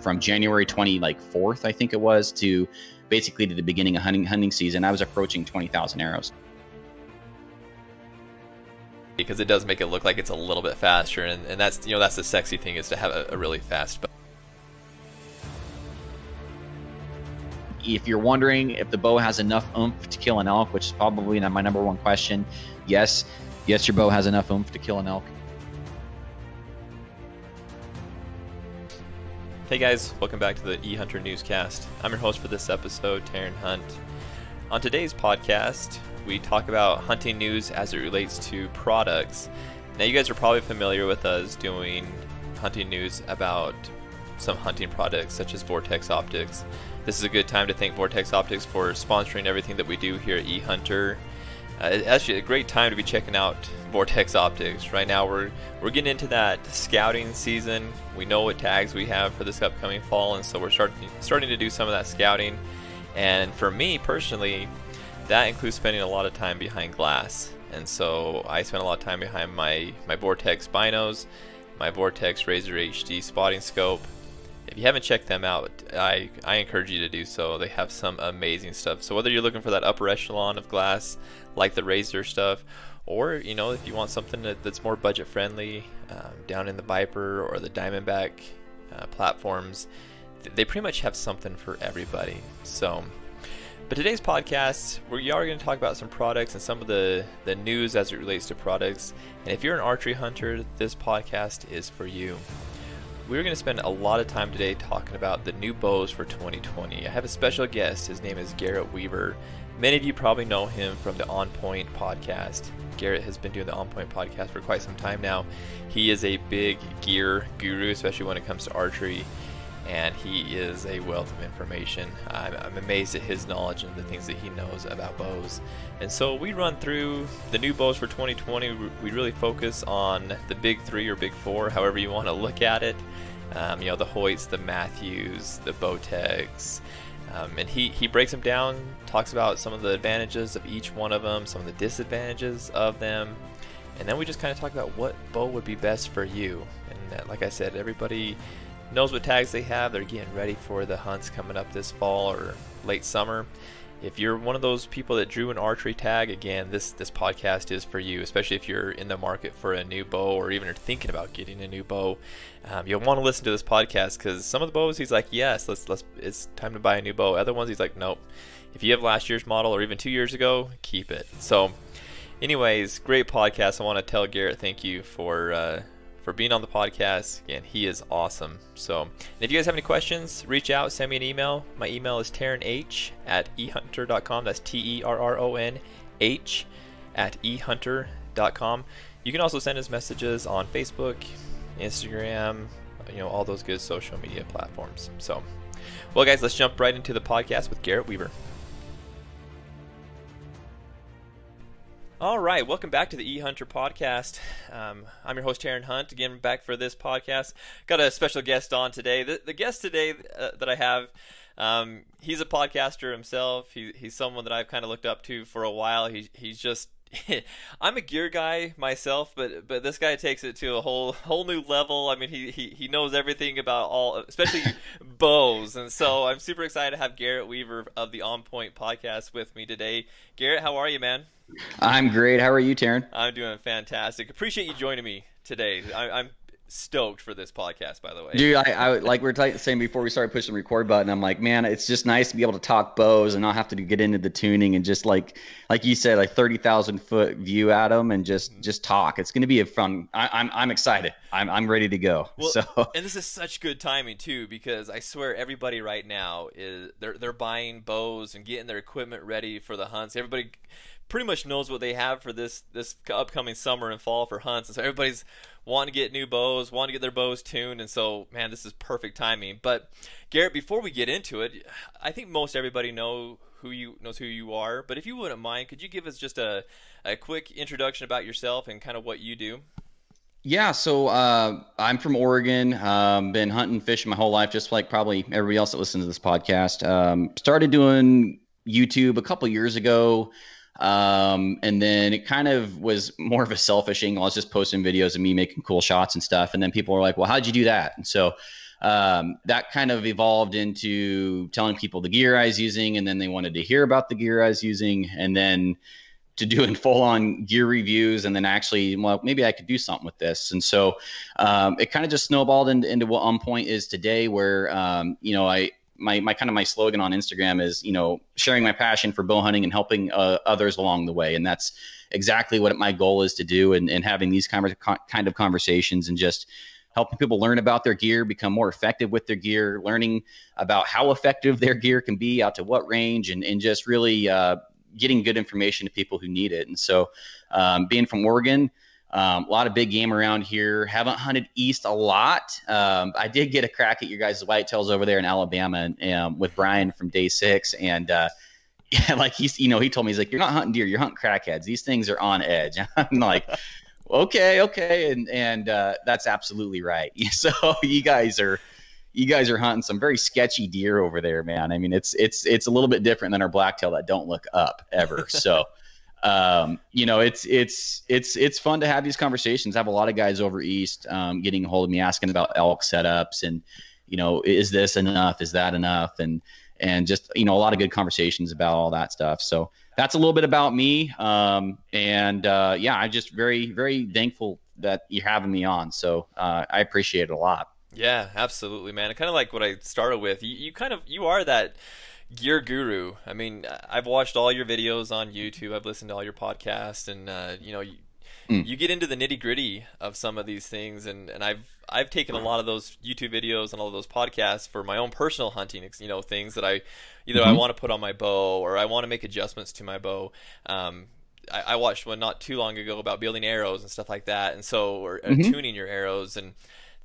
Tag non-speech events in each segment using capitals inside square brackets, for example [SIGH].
from January 20 like 4th, I think it was, to basically to the beginning of hunting hunting season. I was approaching 20,000 arrows. Because it does make it look like it's a little bit faster, and, and that's you know that's the sexy thing is to have a, a really fast bow. If you're wondering if the bow has enough oomph to kill an elk, which is probably my number one question, yes, yes, your bow has enough oomph to kill an elk. Hey guys, welcome back to the EHUNTR Newscast. I'm your host for this episode, Terron Hunt. On today's podcast, we talk about hunting news as it relates to products. Now, you guys are probably familiar with us doing hunting news about some hunting products such as Vortex Optics. This is a good time to thank Vortex Optics for sponsoring everything that we do here at EHUNTR. Uh, actually a great time to be checking out Vortex Optics. Right now, we're we're getting into that scouting season. We know what tags we have for this upcoming fall, and so we're starting starting to do some of that scouting. And for me personally, that includes spending a lot of time behind glass. And so I spend a lot of time behind my my Vortex binos, my Vortex Razor HD spotting scope, if you haven't checked them out, I, I encourage you to do so. They have some amazing stuff. So whether you're looking for that upper echelon of glass, like the Razor stuff, or you know if you want something that, that's more budget friendly, um, down in the Viper or the Diamondback uh, platforms, they pretty much have something for everybody. So. But today's podcast, we are going to talk about some products and some of the, the news as it relates to products. And if you're an archery hunter, this podcast is for you we're going to spend a lot of time today talking about the new bows for 2020. I have a special guest. His name is Garrett Weaver. Many of you probably know him from the On Point podcast. Garrett has been doing the On Point podcast for quite some time now. He is a big gear guru, especially when it comes to archery, and he is a wealth of information. I'm, I'm amazed at his knowledge and the things that he knows about bows. And so we run through the new bows for 2020. We really focus on the big three or big four, however you want to look at it. Um, you know, the Hoyts, the Mathews, the Bowtechs. Um, and he, he breaks them down, talks about some of the advantages of each one of them, some of the disadvantages of them, and then we just kind of talk about what bow would be best for you. And uh, like I said, everybody knows what tags they have. They're getting ready for the hunts coming up this fall or late summer if you're one of those people that drew an archery tag, again, this this podcast is for you. Especially if you're in the market for a new bow, or even are thinking about getting a new bow. Um, you'll want to listen to this podcast because some of the bows he's like, yes, let's let's it's time to buy a new bow. Other ones he's like, nope. If you have last year's model or even two years ago, keep it. So, anyways, great podcast. I want to tell Garrett thank you for. Uh, for being on the podcast. Again, he is awesome. So, if you guys have any questions, reach out, send me an email. My email is terronh at ehuntr.com. That's T E R R O N H at ehuntr.com. You can also send us messages on Facebook, Instagram, you know, all those good social media platforms. So, well, guys, let's jump right into the podcast with Garrett Weaver. All right, welcome back to the E Hunter podcast. Um, I'm your host, Terron Hunt, again back for this podcast. Got a special guest on today. The, the guest today uh, that I have, um, he's a podcaster himself. He, he's someone that I've kind of looked up to for a while. He, he's just [LAUGHS] I'm a gear guy myself, but but this guy takes it to a whole whole new level. I mean, he he, he knows everything about all, especially [LAUGHS] bows, and so I'm super excited to have Garrett Weaver of the On Point podcast with me today. Garrett, how are you, man? I'm great. How are you, Terron? I'm doing fantastic. Appreciate you joining me today. I, am stoked for this podcast, by the way. Dude, I, I like we are saying before we started pushing the record button. I'm like, man, it's just nice to be able to talk bows and not have to get into the tuning and just like, like you said, like thirty thousand foot view at them and just mm-hmm. just talk. It's going to be a fun. I, am I'm, I'm excited. I'm I'm ready to go. Well, so [LAUGHS] and this is such good timing too because I swear everybody right now is they're they're buying bows and getting their equipment ready for the hunts. Everybody pretty much knows what they have for this this upcoming summer and fall for hunts, and so everybody's wanting to get new bows, wanting to get their bows tuned, and so man, this is perfect timing. But Garrett, before we get into it, I think most everybody know who you knows who you are. But if you wouldn't mind, could you give us just a a quick introduction about yourself and kind of what you do? Yeah, so uh, I'm from Oregon. Um, been hunting, fishing my whole life, just like probably everybody else that listens to this podcast. Um, started doing YouTube a couple years ago. Um, and then it kind of was more of a selfish angle. I was just posting videos of me making cool shots and stuff. And then people were like, well, how'd you do that? And so um, that kind of evolved into telling people the gear I was using, and then they wanted to hear about the gear I was using, and then to doing full on gear reviews and then actually well maybe i could do something with this and so um, it kind of just snowballed into, into what on point is today where um, you know i my, my kind of my slogan on instagram is you know sharing my passion for bow hunting and helping uh, others along the way and that's exactly what my goal is to do and, and having these kind of, kind of conversations and just helping people learn about their gear, become more effective with their gear, learning about how effective their gear can be, out to what range, and, and just really uh, getting good information to people who need it. And so, um, being from Oregon, um, a lot of big game around here. Haven't hunted east a lot. Um, I did get a crack at your guys' whitetails over there in Alabama um, with Brian from Day Six, and uh, [LAUGHS] yeah, like he's, you know, he told me he's like, "You're not hunting deer, you're hunting crackheads. These things are on edge." [LAUGHS] I'm like, "Okay, okay," and and uh, that's absolutely right. [LAUGHS] So you guys are you guys are hunting some very sketchy deer over there, man. I mean, it's it's it's a little bit different than our blacktail that don't look up ever. So, um, you know, it's it's it's it's fun to have these conversations. I have a lot of guys over east um, getting a hold of me asking about elk setups and, you know, is this enough? Is that enough? And and just you know a lot of good conversations about all that stuff. So that's a little bit about me. Um, and uh, yeah, I'm just very very thankful that you're having me on. So uh, I appreciate it a lot. Yeah, absolutely, man. Kind of like what I started with. You, you kind of you are that gear guru. I mean, I've watched all your videos on YouTube. I've listened to all your podcasts, and uh, you know, you, mm. you get into the nitty gritty of some of these things. And, and I've I've taken a lot of those YouTube videos and all of those podcasts for my own personal hunting. You know, things that I either mm-hmm. I want to put on my bow or I want to make adjustments to my bow. Um, I, I, watched one not too long ago about building arrows and stuff like that, and so or uh, mm-hmm. tuning your arrows and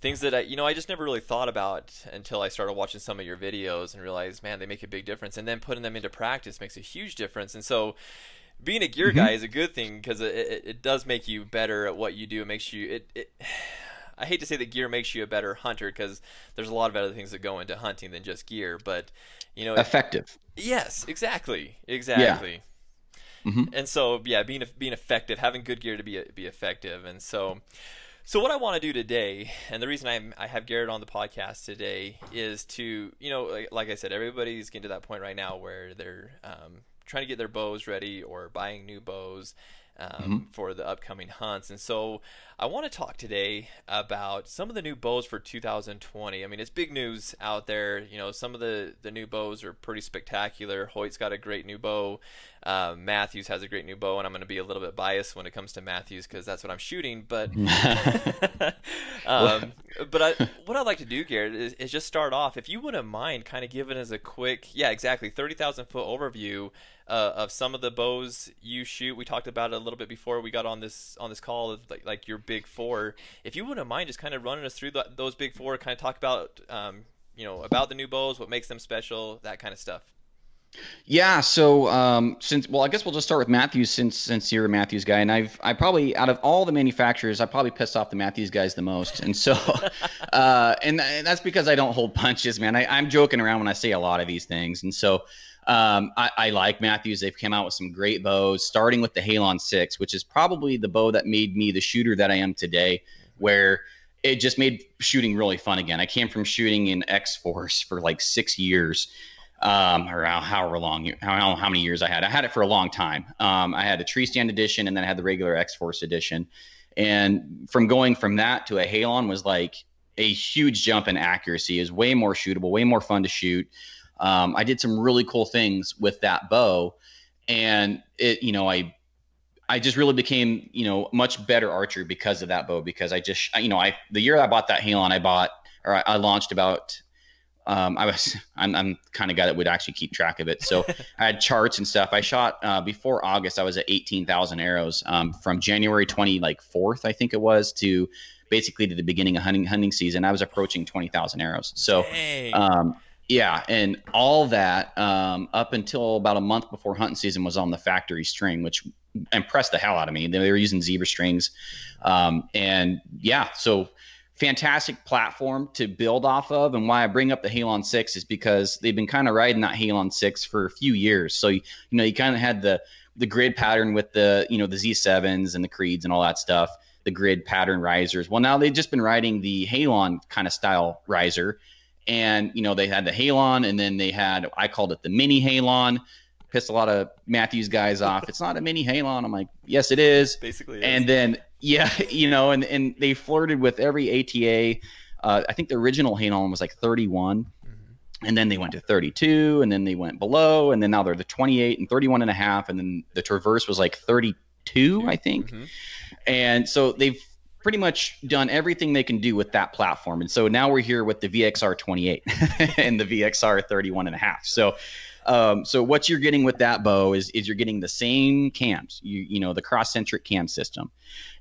things that I, you know, I just never really thought about until I started watching some of your videos and realized, man, they make a big difference. And then putting them into practice makes a huge difference. And so, being a gear mm-hmm. guy is a good thing because it, it, it, does make you better at what you do. It makes you it. it [SIGHS] I hate to say that gear makes you a better hunter because there's a lot of other things that go into hunting than just gear, but you know, effective. Yes, exactly, exactly. Yeah. Mm-hmm. And so, yeah, being being effective, having good gear to be be effective, and so. So what I want to do today, and the reason I'm, I have Garrett on the podcast today, is to you know, like, like I said, everybody's getting to that point right now where they're um, trying to get their bows ready or buying new bows, um, mm-hmm. for the upcoming hunts. And so I want to talk today about some of the new bows for 2020. I mean, it's big news out there. You know, some of the, the new bows are pretty spectacular. Hoyt's got a great new bow. Uh, Mathews has a great new bow, and I'm going to be a little bit biased when it comes to Mathews because that's what I'm shooting. But [LAUGHS] [LAUGHS] um, but I, what I'd like to do, Garrett, is, is just start off. If you wouldn't mind, kind of giving us a quick, yeah, exactly, thirty thousand foot overview uh, of some of the bows you shoot. We talked about it a little bit before we got on this on this call, like like your big four. If you wouldn't mind, just kind of running us through the, those big four, kind of talk about um, you know about the new bows, what makes them special, that kind of stuff. Yeah. So um, since well, I guess we'll just start with Mathews since since you're a Mathews guy, and I've I probably out of all the manufacturers, I probably pissed off the Mathews guys the most, and so [LAUGHS] uh, and, and that's because I don't hold [LAUGHS] punches, man. I, I'm joking around when I say a lot of these things, and so. Um, I, I, like Mathews. They've come out with some great bows, starting with the Halon 6, which is probably the bow that made me the shooter that I am today, where it just made shooting really fun again. I came from shooting in X Force for like six years, um, or however long, how, how many years I had. I had it for a long time. Um, I had a tree stand edition, and then I had the regular X Force edition. And from going from that to a Halon was like a huge jump in accuracy. is way more shootable, way more fun to shoot. Um, I did some really cool things with that bow, and it, you know, I I just really became, you know, much better archer because of that bow. Because I just, you know, I the year I bought that Halon, I bought or I, I launched about um, I was [LAUGHS] I'm, I'm kind of guy that would actually keep track of it. So [LAUGHS] I had charts and stuff. I shot uh, before August. I was at 18,000 arrows um, from January 20 like fourth, I think it was, to basically to the beginning of hunting hunting season. I was approaching 20,000 arrows. So um, yeah, and all that um, up until about a month before hunting season was on the factory string, which impressed the hell out of me. They were using zebra strings, um, and yeah, so fantastic platform to build off of. And why I bring up the Halon 6 is because they've been kind of riding that Halon 6 for a few years. So, you, you know, you kind of had the, the grid pattern with the, you know, the Z7s and the Creeds and all that stuff. the grid pattern risers. Well, now they've just been riding the Halon kind of style riser, and you know they had the Halon, and then they had I called it the mini Halon. Pissed a lot of mathews guys off. It's not a mini Halon. I'm like, yes, it is. Basically, it And is. then [LAUGHS] yeah, you know, and and they flirted with every ATA. Uh, I think the original Halon was like 31 Mhm. and then they went to 32 and then they went below and then now they're the 28 and 31 and a half and then the traverse was like 32 i think Mhm. and so they've pretty much done everything they can do with that platform. And so now we're here with the vxr 28 [LAUGHS] and the vxr 31 and a half. So um, so what you're getting with that bow is is you're getting the same cams you you know the cross centric cam system.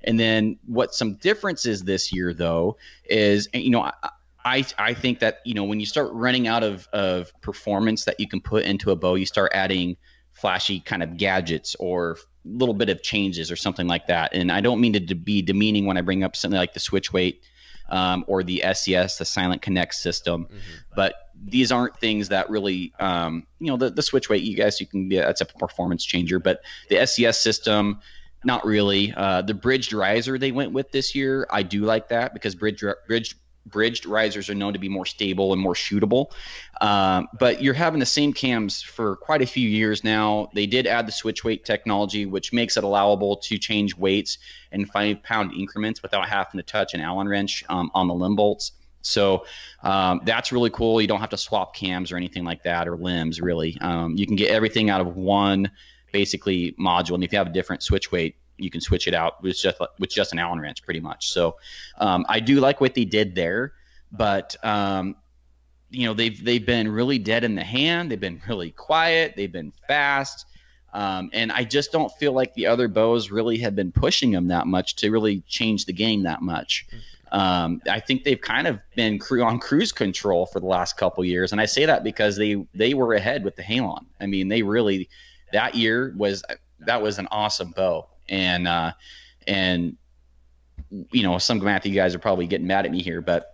And then what some differences this year though is you know I, I I think that you know when you start running out of of performance that you can put into a bow, you start adding flashy kind of gadgets or little bit of changes or something like that. And I don't mean to de- be demeaning when I bring up something like the switch weight um, or the SCS, the Silent Connect system, Mhm. but these aren't things that really um, you know the the switch weight. You guys, you can be that's a performance changer, but the SCS system. Not really. Uh, the bridged riser they went with this year, I do like that because bridge bridged bridged risers are known to be more stable and more shootable. Um, but you're having the same cams for quite a few years now. They did add the switch weight technology, which makes it allowable to change weights in five pound increments without having to touch an Allen wrench um, on the limb bolts. So um, that's really cool. You don't have to swap cams or anything like that or limbs really. Um, you can get everything out of one basically module. And if you have a different switch weight, you can switch it out with just with just an Allen wrench, pretty much. So um, I do like what they did there, but um, you know they've they've been really dead in the hand. They've been really quiet. They've been fast. Um, and I just don't feel like the other bows really have been pushing them that much to really change the game that much. Um, I think they've kind of been on cruise control for the last couple years, and I say that because they they were ahead with the Halon. I mean, they really that year was that was an awesome bow, and uh, and you know some Matthew guys are probably getting mad at me here, but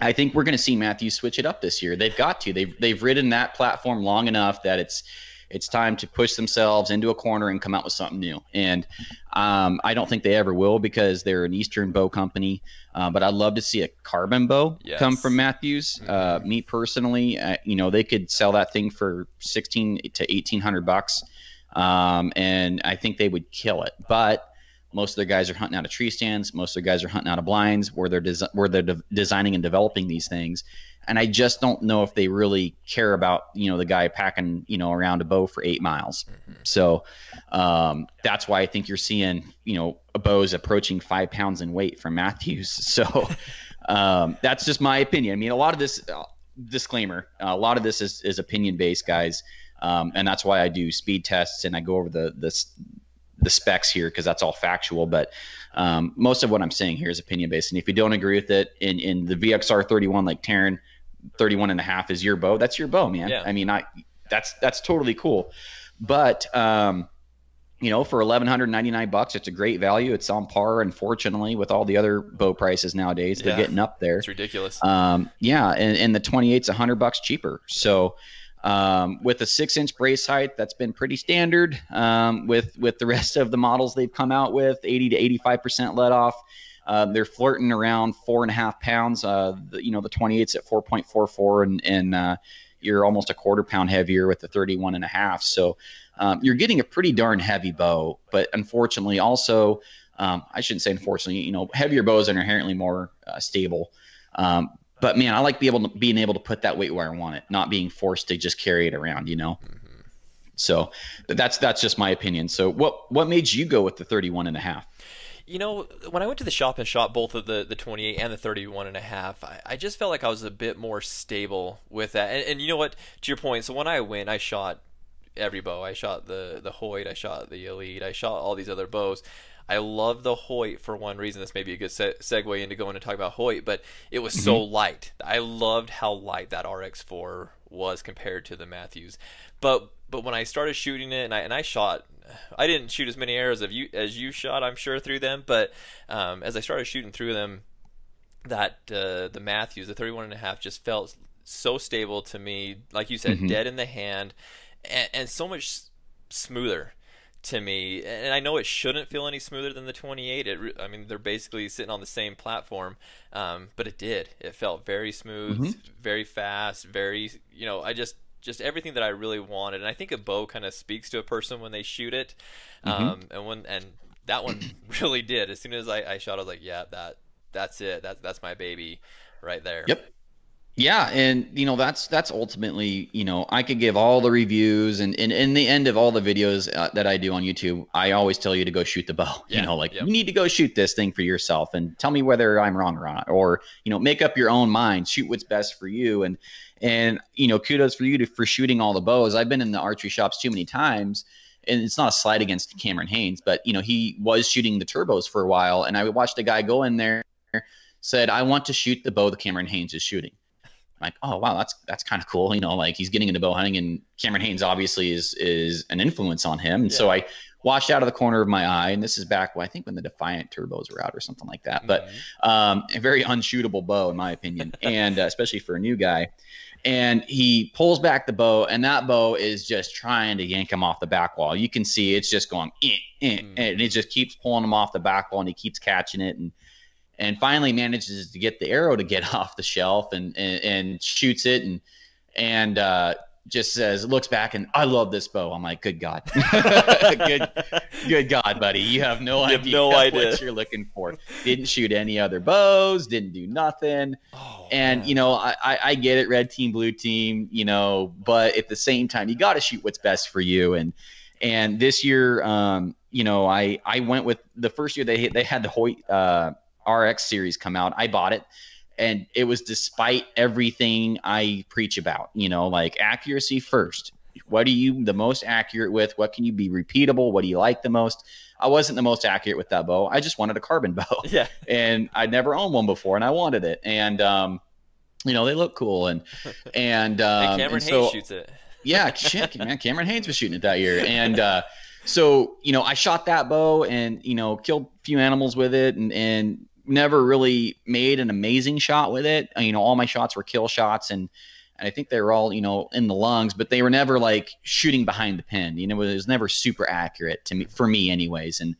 I think we're going to see Matthew switch it up this year. They've got to. They've they've ridden that platform long enough that it's it's time to push themselves into a corner and come out with something new. And um, I don't think they ever will because they're an Eastern bow company. Uh, but I'd love to see a carbon bow Yes. come from Mathews. Uh, Mhm. me personally, uh, you know, they could sell that thing for sixteen to eighteen hundred bucks, um, and I think they would kill it. But most of their guys are hunting out of tree stands. Most of their guys are hunting out of blinds where they're desi- where they're de- designing and developing these things. And I just don't know if they really care about you know the guy packing you know around a bow for eight miles. Mhm. So um, that's why I think you're seeing you know bows approaching five pounds in weight from Mathews. [LAUGHS] So um, that's just my opinion. I mean, a lot of this uh, disclaimer, a lot of this is, is opinion based, guys, um, and that's why I do speed tests and I go over the the, the specs here because that's all factual. But um, most of what I'm saying here is opinion based, and if you don't agree with it, in in the VXR 31, like Terron, 31 and a half is your bow. That's your bow, man. Yeah. I mean, I that's that's totally cool. But um, you know, for 1199 bucks, it's a great value. It's on par, unfortunately, with all the other bow prices nowadays. They're Yeah. getting up there. It's ridiculous. Um, yeah, and, and the 28's a hundred bucks cheaper. So um, with a six inch brace height, that's been pretty standard. Um, with with the rest of the models they've come out with, 80 to 85 percent let off. Um, they're flirting around four and a half pounds. Uh, the, you know, the 28's at 4.44, and and uh, you're almost a quarter pound heavier with the 31 and a half. So um, you're getting a pretty darn heavy bow. But unfortunately, also, um, I shouldn't say unfortunately, you know, heavier bows are inherently more uh, stable. Um, but man, I like being able to being able to put that weight where I want it, not being forced to just carry it around, you know. Mhm. So that's that's just my opinion. So what what made you go with the 31 and a half? You know, when I went to the shop and shot both of the, the 28 and the 31 and a half, I, I just felt like I was a bit more stable with that. And, and you know what? To your point, so when I went, I shot every bow. I shot the the Hoyt, I shot the Elite, I shot all these other bows. I love the Hoyt for one reason. This may be a good se- segue into going to talk about Hoyt, but it was so light. I loved how light that RX4 was compared to the Mathews. But but when I started shooting it, and I and I shot, I didn't shoot as many arrows as you as you shot, I'm sure through them. But um, as I started shooting through them, that uh, the Mathews, the 31 and a half, just felt so stable to me. Like you said, Mhm. dead in the hand, and, and so much smoother to me, and I know it shouldn't feel any smoother than the 28. It, I mean, they're basically sitting on the same platform, um, but it did. It felt very smooth, mm-hmm. very fast, very you know. I just just everything that I really wanted, and I think a bow kind of speaks to a person when they shoot it, mm-hmm. um, and when and that one [CLEARS THROAT] really did. As soon as I, I shot, I was like, yeah, that that's it. That's that's my baby, right there. Yep. Yeah, and you know that's that's ultimately you know I could give all the reviews and, and in the end of all the videos uh, that I do on YouTube, I always tell you to go shoot the bow. [LAUGHS] Yeah, you know, like yep. you need to go shoot this thing for yourself and tell me whether I'm wrong or not, or you know make up your own mind, shoot what's best for you, and and you know kudos for you to, for shooting all the bows. I've been in the archery shops too many times, and it's not a slight against Cameron Hanes, but you know he was shooting the turbos for a while, and I watched a guy go in there, said I want to shoot the bow that Cameron Hanes is shooting like, oh wow, that's that's kind of cool. You know, like he's getting into bow hunting, and Cameron Hanes obviously is is an influence on him. And yeah. so I watched out of the corner of my eye, and this is back, well, I think when the Defiant turbos were out or something like that. But mm-hmm. um, a very unshootable bow in my opinion, [LAUGHS] and uh, especially for a new guy. And he pulls back the bow, and that bow is just trying to yank him off the back wall. You can see it's just going, eh, eh, mm. and it just keeps pulling him off the back wall, and he keeps catching it. And and finally manages to get the arrow to get [LAUGHS] off the shelf and and, and shoots it and and uh, just says looks back and I love this bow. I'm like, good God, [LAUGHS] good good God, buddy, you have no you idea have no [LAUGHS] idea what you're looking for. Didn't shoot any other bows, didn't do nothing. Oh, and man. you know, I, I, I get it, red team, blue team, you know, but at the same time, you got to shoot what's best for you and. And this year, um, you know, I, I went with the first year they they had the Hoyt uh, RX series come out. I bought it and it was despite everything I preach about, you know, like accuracy first. What are you the most accurate with? What can you be repeatable? What do you like the most? I wasn't the most accurate with that bow. I just wanted a carbon [LAUGHS] bow. [LAUGHS] Yeah. And I'd never owned one before and I wanted it. And um, you know, they look cool and [LAUGHS] and um and Cameron and so, Hanes shoots it. yeah, shit, man. Cameron Hanes was shooting it that year. And uh so, you know, I shot that bow and, you know, killed a few animals with it and and never really made an amazing shot with it. You know, all my shots were kill shots and and I think they were all, you know, in the lungs, but they were never like shooting behind the pin. You know, it was never super accurate to me for me anyways. And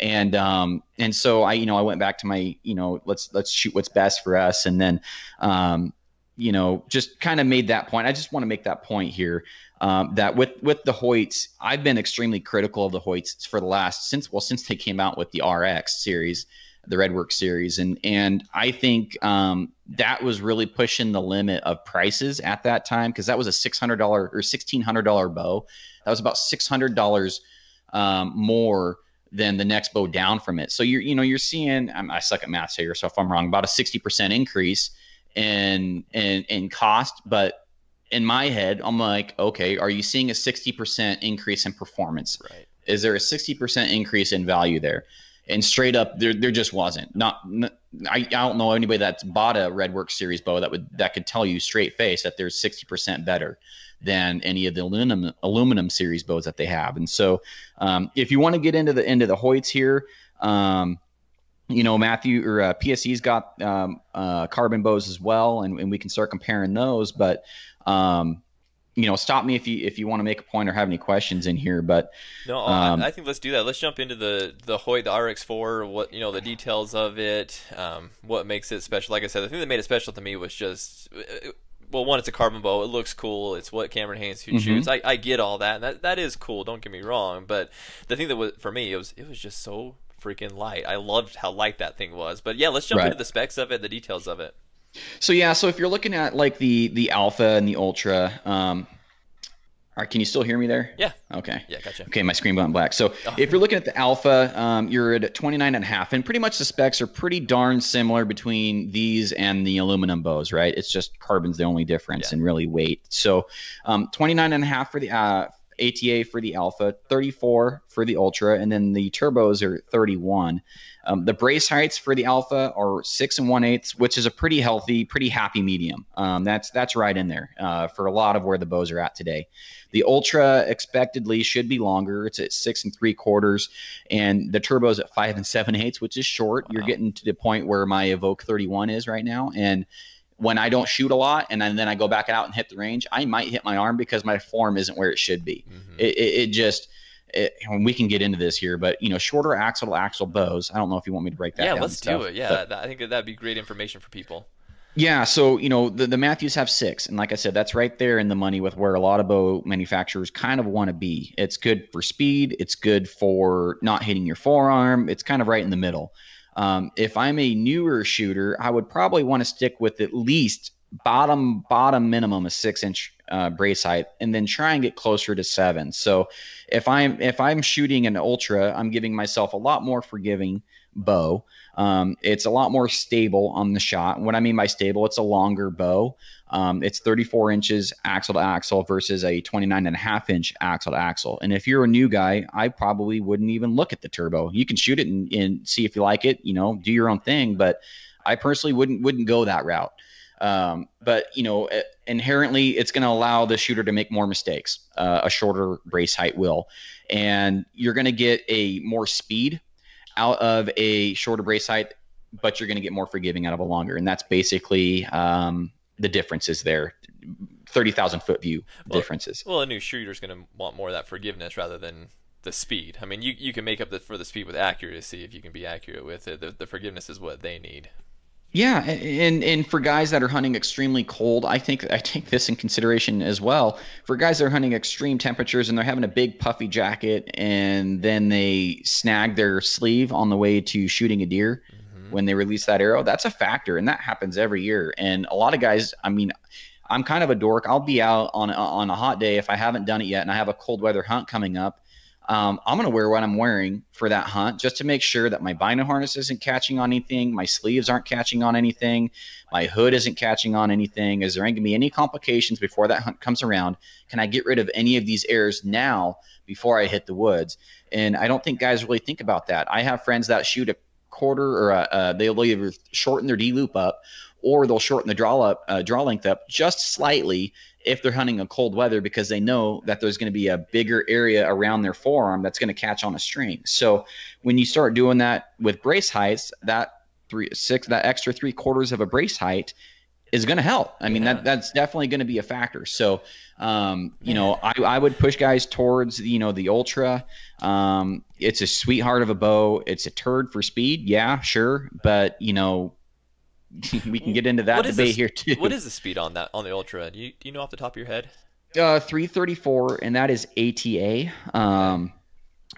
and um and so I, you know, I went back to my, you know, let's let's shoot what's best for us and then um you know, just kind of made that point. I just want to make that point here um, that with with the Hoyts, I've been extremely critical of the Hoyts for the last since well since they came out with the RX series the Redwork series, and and I think um, that was really pushing the limit of prices at that time because that was a six hundred dollar or sixteen hundred dollar bow. That was about six hundred dollars um, more than the next bow down from it. So you're you know you're seeing I'm, I suck at math here, so if I'm wrong, about a sixty percent increase in in in cost, but in my head, I'm like, okay, are you seeing a 60% increase in performance? Right. Is there a 60% increase in value there? And straight up there there just wasn't. Not, I, I don't know anybody that's bought a redwork series bow that would that could tell you straight face that there's 60% better than any of the aluminum aluminum series bows that they have. And so um, if you want to get into the into the hoyts here um, you know matthew or uh, pse's got um, uh, carbon bows as well and, and we can start comparing those but um, you know, stop me if you if you want to make a point or have any questions in here. But no, um, I, I, think let's do that. Let's jump into the the Hoyt the RX4. What you know, the details of it, um, what makes it special. Like I said, the thing that made it special to me was just. Uh, well, one, it's a carbon bow. It looks cool. It's what Cameron Hanes mm-hmm. shoots. I, I get all that. And that that is cool. Don't get me wrong. But the thing that was for me, it was it was just so freaking light. I loved how light that thing was. But yeah, let's jump right. into the specs of it, the details of it. So yeah, so if you're looking at like the the alpha and the ultra, um, all right, can you still hear me there? Yeah. Okay. Yeah, gotcha. Okay, my screen went black. So oh. if you're looking at the alpha, um, you're at 29 and a half, and pretty much the specs are pretty darn similar between these and the aluminum bows, right? It's just carbon's the only difference, yeah. and really weight. So um, 29 and a half for the uh, ATA for the alpha, 34 for the ultra, and then the turbos are 31. Um, the brace heights for the alpha are six and one eighths, which is a pretty healthy, pretty happy medium. Um, that's that's right in there uh, for a lot of where the bows are at today. The ultra expectedly should be longer. It's at six and three quarters, and the turbo's at five and seven eighths, which is short. Wow. You're getting to the point where my Evoke 31 is right now, and when I don't shoot a lot and then I go back out and hit the range, I might hit my arm because my form isn't where it should be. Mm-hmm. It, it, it, just it, we can get into this here, but you know, shorter axle to axle bows. I don't know if you want me to break that. Yeah, let's stuff, do it. Yeah, but- I think that that'd be great information for people. yeah, so you know the, the Mathews have six, and like I said, that's right there in the money with where a lot of bow manufacturers kind of want to be. It's good for speed, it's good for not hitting your forearm. It's kind of right in the middle. Um, if I'm a newer shooter, I would probably want to stick with at least bottom bottom minimum a six inch uh, brace height, and then try and get closer to seven. So if I'm if I'm shooting an ultra, I'm giving myself a lot more forgiving bow. Um, it's a lot more stable on the shot. What I mean by stable, it's a longer bow. Um, it's 34 inches axle to axle versus a 29 and a half inch axle to axle. And if you're a new guy, I probably wouldn't even look at the turbo. You can shoot it and, and see if you like it. You know, do your own thing. But I personally wouldn't wouldn't go that route. Um, but you know, inherently, it's going to allow the shooter to make more mistakes. Uh, a shorter brace height will, and you're going to get a more speed out of a shorter brace height, but you're going to get more forgiving out of a longer, and that's basically um, the differences there. Thirty thousand foot view Well, differences. Well, a new shooter's going to want more of that forgiveness rather than the speed. I mean, you you can make up the, for the speed with accuracy if you can be accurate with it. The, the forgiveness is what they need. Yeah, and and for guys that are hunting extremely cold, I think I take this in consideration as well. For guys that are hunting extreme temperatures and they're having a big puffy jacket, and then they snag their sleeve on the way to shooting a deer Mm-hmm. when they release that arrow, that's a factor, and that happens every year. And a lot of guys, I mean, I'm kind of a dork. I'll be out on on a hot day if I haven't done it yet, and I have a cold weather hunt coming up. Um, I'm gonna wear what I'm wearing for that hunt just to make sure that my bino harness isn't catching on anything, my sleeves aren't catching on anything, my hood isn't catching on anything. Is there going to be any complications before that hunt comes around? Can I get rid of any of these errors now before I hit the woods? And I don't think guys really think about that. I have friends that shoot a quarter or a, they'll either shorten their D loop up or they'll shorten the draw up uh, draw length up just slightly if they're hunting a cold weather because they know that there's going to be a bigger area around their forearm that's going to catch on a string. So when you start doing that with brace heights, that three six that extra three quarters of a brace height is going to help. I mean Yeah. that that's definitely going to be a factor. So um, you know I, I would push guys towards you know the ultra. Um, it's a sweetheart of a bow. It's a turd for speed, yeah, sure, but you know [LAUGHS] we can get into that debate this- here too. What is the speed on that on the Ultra? Do you, do you know off the top of your head? Uh, 334, and that is ATA. Um,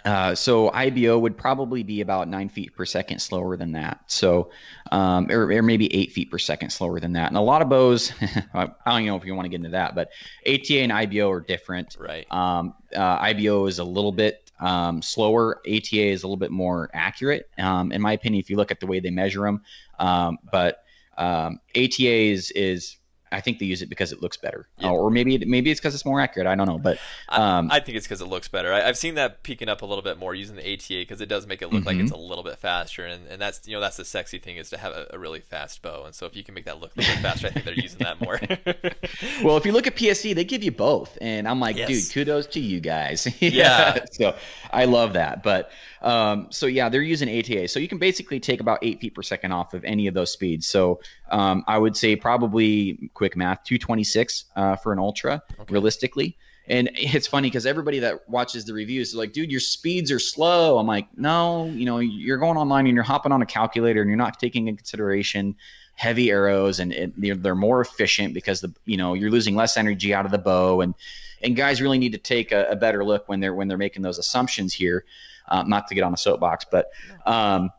uh, so IBO would probably be about nine feet per second slower than that. So, um, or, or maybe eight feet per second slower than that. And a lot of bows, [LAUGHS] I don't know if you want to get into that, but ATA and IBO are different. Right. Um, uh, IBO is a little bit um, slower. ATA is a little bit more accurate, um, in my opinion, if you look at the way they measure them. Um, but um, ATA is, is I think they use it because it looks better, Yeah. or maybe maybe it's because it's more accurate. I don't know, but um, I think it's because it looks better. I, I've seen that peaking up a little bit more using the ATA because it does make it look like Mm-hmm. it's a little bit faster, and, and that's you know that's the sexy thing is to have a, a really fast bow, and so if you can make that look a little bit faster, I think they're using that more. [LAUGHS] well, if you look at PSE, they give you both, and I'm like, Yes. dude, kudos to you guys. [LAUGHS] Yeah. so I love that, but um, so yeah, they're using ATA, so you can basically take about eight feet per second off of any of those speeds. So um, I would say probably quick math, 226 uh, for an ultra, Okay. realistically. And it's funny because everybody that watches the reviews is like, dude, your speeds are slow. I'm like, no, you know, you're going online and you're hopping on a calculator and you're not taking in consideration heavy arrows and it, they're, they're more efficient because the you know you're losing less energy out of the bow and and guys really need to take a, a better look when they're when they're making those assumptions here. Um, not to get on a soapbox, but um,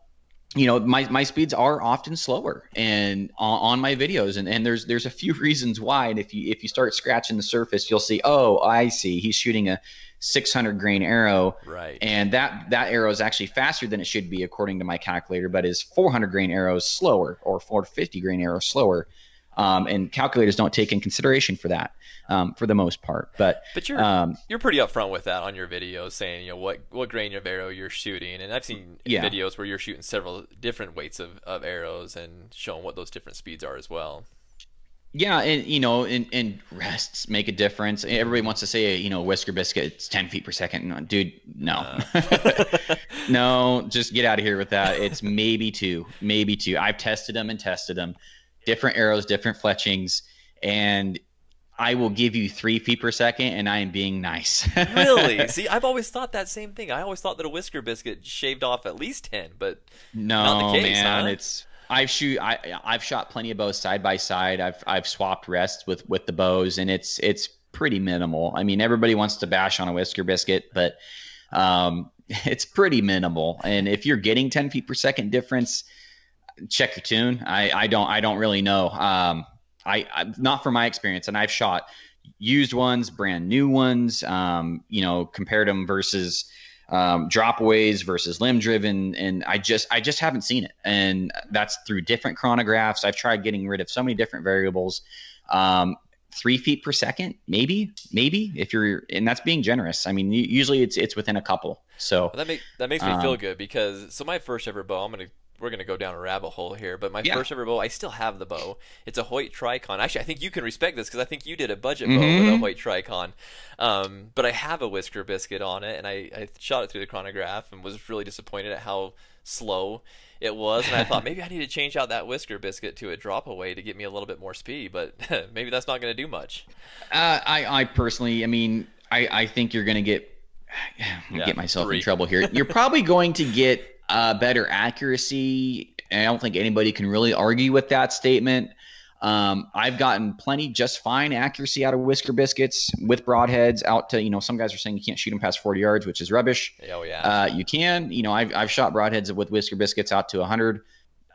you know my, my speeds are often slower and on, on my videos. And, and there's there's a few [LAUGHS] reasons why. And if you if you start scratching the surface you'll see oh I see. He's shooting a 600 grain arrow. Right. and that that arrow is actually faster than it should be according to my calculator but is 400 grain arrows slower or 450 grain arrows slower um, and calculators don't take in consideration for that um, for the most part but But you're um, you're pretty upfront with that on your videos, saying you know what what grain of arrow you're shooting, and I've seen Yeah. videos where you're shooting several different weights of, of arrows and showing what those different speeds are as well. Yeah, and you know, and, and rests make a difference. Everybody wants to say, you know, whisker biscuit, it's ten feet per second. No, dude, no, [LAUGHS] [LAUGHS] no, just get out of here with that. It's maybe two, maybe two. I've tested them and tested them, different arrows, different fletchings, and I will give you three feet per second, and I am being nice. [LAUGHS] really? See, I've always thought that same thing. I always thought that a whisker biscuit shaved off at least ten, but no, case, man, huh? it's. I've shoot. I I've shot plenty of bows side by side. I've I've swapped rests with with the bows, and it's it's pretty minimal. I mean, everybody wants to bash on a whisker biscuit, but um, [LAUGHS] it's pretty minimal. And if you're getting 10 feet per second difference, check your tune. I, I don't I don't really know. Um, I, I not from my experience, and I've shot used ones, brand new ones. Um, you know, compared them versus um, dropaways versus limb driven, and I just I just haven't seen it. And that's through different chronographs. I've tried getting rid of so many different variables. Um, three feet per second, maybe, maybe if you're, and that's being generous. I mean, usually it's it's within a couple. So Well, that makes that makes me feel Um, good because so my first ever bow, I'm gonna we're gonna go down a rabbit hole here, but my Yeah. first ever bow, I still have the bow. It's a Hoyt Trykon. Actually, I think you can respect this because I think you did a budget bow with a Mhm. Hoyt Trykon. Um, but I have a whisker biscuit on it, and I, I shot it through the chronograph and was really disappointed at how slow it was. And I thought [LAUGHS] maybe I need to change out that whisker biscuit to a drop away to get me a little bit more speed, but [LAUGHS] maybe that's not gonna do much. Uh, I, I personally, I mean, I, I think you're going [SIGHS] to get, Yeah, get myself three. in trouble here. You're probably going to get [LAUGHS] uh, better accuracy. And I don't think anybody can really argue with that statement. Um, I've gotten plenty just fine accuracy out of whisker biscuits with broadheads out to, you know, some guys are saying you can't shoot them past 40 yards, which is rubbish. Oh yeah. Uh, you can, you know, I've, I've shot broadheads with whisker biscuits out to 100.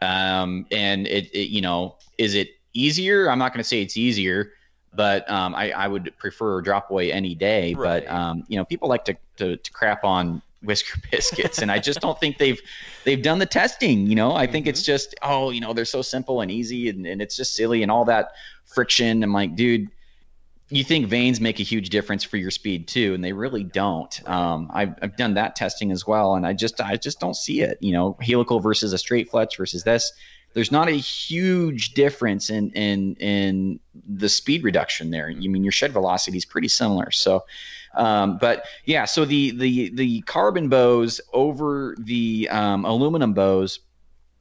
Um, and it, it, you know, is it easier? I'm not going to say it's easier, but um, I, I would prefer drop away any day. Right. But um, you know, people like to, to, to crap on whisker [LAUGHS] biscuits, and I just don't think they've they've done the testing. You know, I think it's just oh, you know, they're so simple and easy, and, and it's just silly and all that friction. I'm like, dude. You think vanes make a huge difference for your speed too, and they really don't. Um, I've, I've done that testing as well, and I just I just don't see it. You know, helical versus a straight fletch versus this. There's not a huge difference in in in the speed reduction there. You mean your shed velocity is pretty similar. So, um, but yeah, so the the the carbon bows over the um, aluminum bows,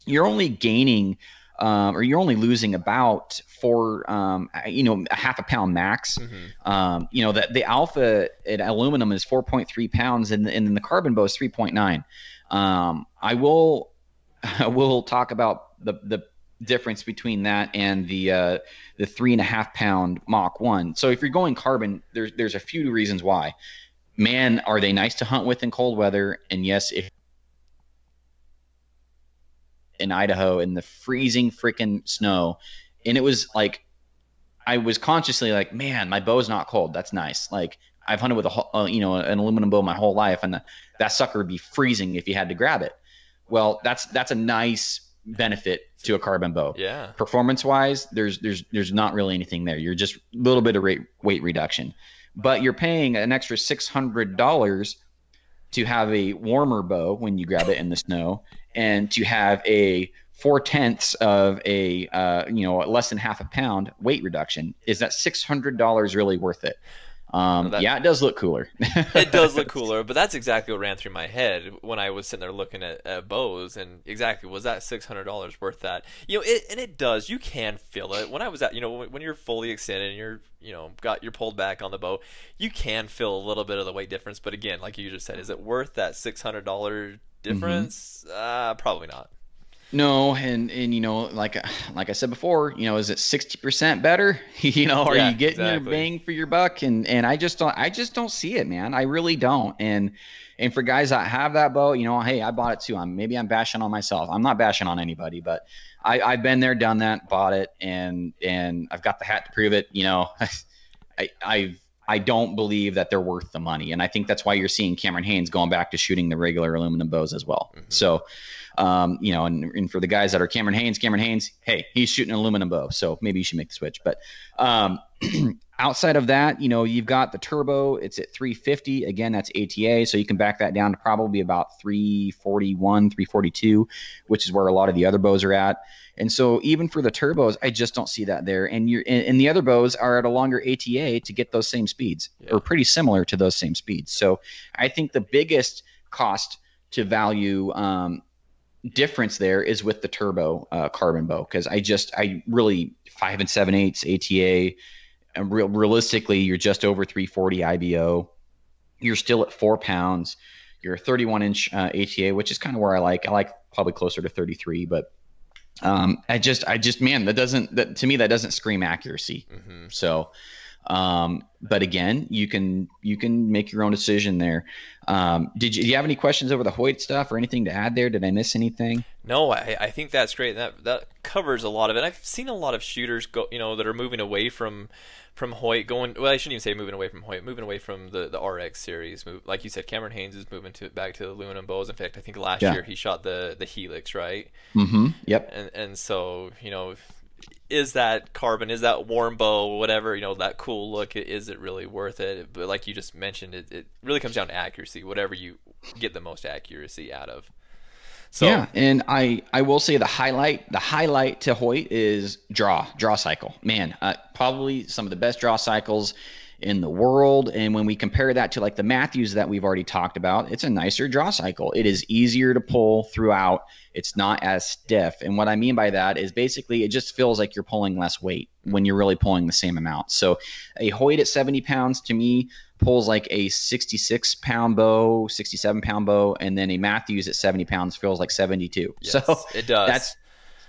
you're only gaining. Um, or you're only losing about four, um, you know, a half a pound max. Mhm. Um, you know that the alpha at aluminum is 4.3 pounds, and and then the carbon bow is 3.9. Um, I will [LAUGHS] I will talk about the the difference between that and the uh, the three and a half pound Mach one. So if you're going carbon, there's there's a few reasons why. Man, are they nice to hunt with in cold weather? And yes, if in Idaho in the freezing freaking snow, and it was like I was consciously like, man, my bow's not cold. That's nice. Like I've hunted with a uh, you know an aluminum bow my whole life, and the, that sucker would be freezing if you had to grab it. Well, that's that's a nice benefit to a carbon bow. Yeah. Performance wise, there's there's there's not really anything there. You're just a little bit of rate, weight reduction, but you're paying an extra six hundred dollars to have a warmer bow when you grab it in the snow, and to have a four tenths of a uh, you know less than half a pound weight reduction. Is that six hundred dollars really worth it? Um, that- yeah, it does look cooler. [LAUGHS] it does look [LAUGHS] cooler, but that's exactly what ran through my head when I was sitting there looking at, at bows. And exactly, was that six hundred dollars worth that? You know, it, and it does. You can feel it when I was at. You know, when, when you're fully extended and you're, you know, got your pulled back on the bow, you can feel a little bit of the weight difference. But again, like you just said, is it worth that six hundred dollar difference? Uh, probably not. No, and and you know, like like I said before, you know, is it sixty percent better? [LAUGHS] you know, are Yeah, you getting exactly. your bang for your buck? And and I just don't I just don't see it, man. I really don't. And and for guys that have that bow, you know, hey, I bought it too. I'm maybe I'm bashing on myself. I'm not bashing on anybody, but I, I've been there, done that, bought it, and and I've got the hat to prove it. You know, [LAUGHS] I I've I don't believe that they're worth the money, and I think that's why you're seeing Cameron Hanes going back to shooting the regular aluminum bows as well. Mhm. So, um, you know, and, and for the guys that are Cameron Hanes, Cameron Hanes, hey, he's shooting an aluminum bow, so maybe you should make the switch. But um, [CLEARS THROAT] outside of that, you know, you've got the turbo. It's at 350. Again, that's ATA, so you can back that down to probably about 341, 342, which is where a lot of the other bows are at. And so even for the turbos, I just don't see that there. And you're and, and the other bows are at a longer ATA to get those same speeds, Yeah. or pretty similar to those same speeds. So I think the biggest cost to value um, difference there is with the turbo uh, carbon bow because I just I really five and seven eighths ATA. And real, realistically, you're just over 340 IBO. You're still at four pounds. You're a 31 inch uh, ATA, which is kind of where I like. I like probably closer to 33, but um, I just, I just, man, that doesn't, that to me, that doesn't scream accuracy. Mm-hmm. So, um, but again, you can you can make your own decision there. Um, did you, do you have any questions over the Hoyt stuff or anything to add there? Did I miss anything? No, I, I think that's great. That that covers a lot of it. I've seen a lot of shooters go, you know, that are moving away from from Hoyt, going. Well, I shouldn't even say moving away from Hoyt, moving away from the, the RX series. Move, like you said, Cameron Hanes is moving to back to the aluminum bows. In fact, I think last yeah. year he shot the the Helix, right? Mm-hmm. Yep. And and so you know is that carbon is that warm bow whatever you know that cool look is it really worth it? But like you just mentioned it, it really comes down to accuracy whatever you get the most accuracy out of. So yeah and i i will say the highlight the highlight to hoyt is draw draw cycle. Man uh, probably some of the best draw cycles in the world. And when we compare that to like the Mathews that we've already talked about, it's a nicer draw cycle. It is easier to pull throughout. It's not as stiff. And what I mean by that is basically it just feels like you're pulling less weight when you're really pulling the same amount. So a Hoyt at 70 pounds to me pulls like a 66 pound bow, 67 pound bow, and then a Mathews at 70 pounds feels like 72. Yes, so it does. That's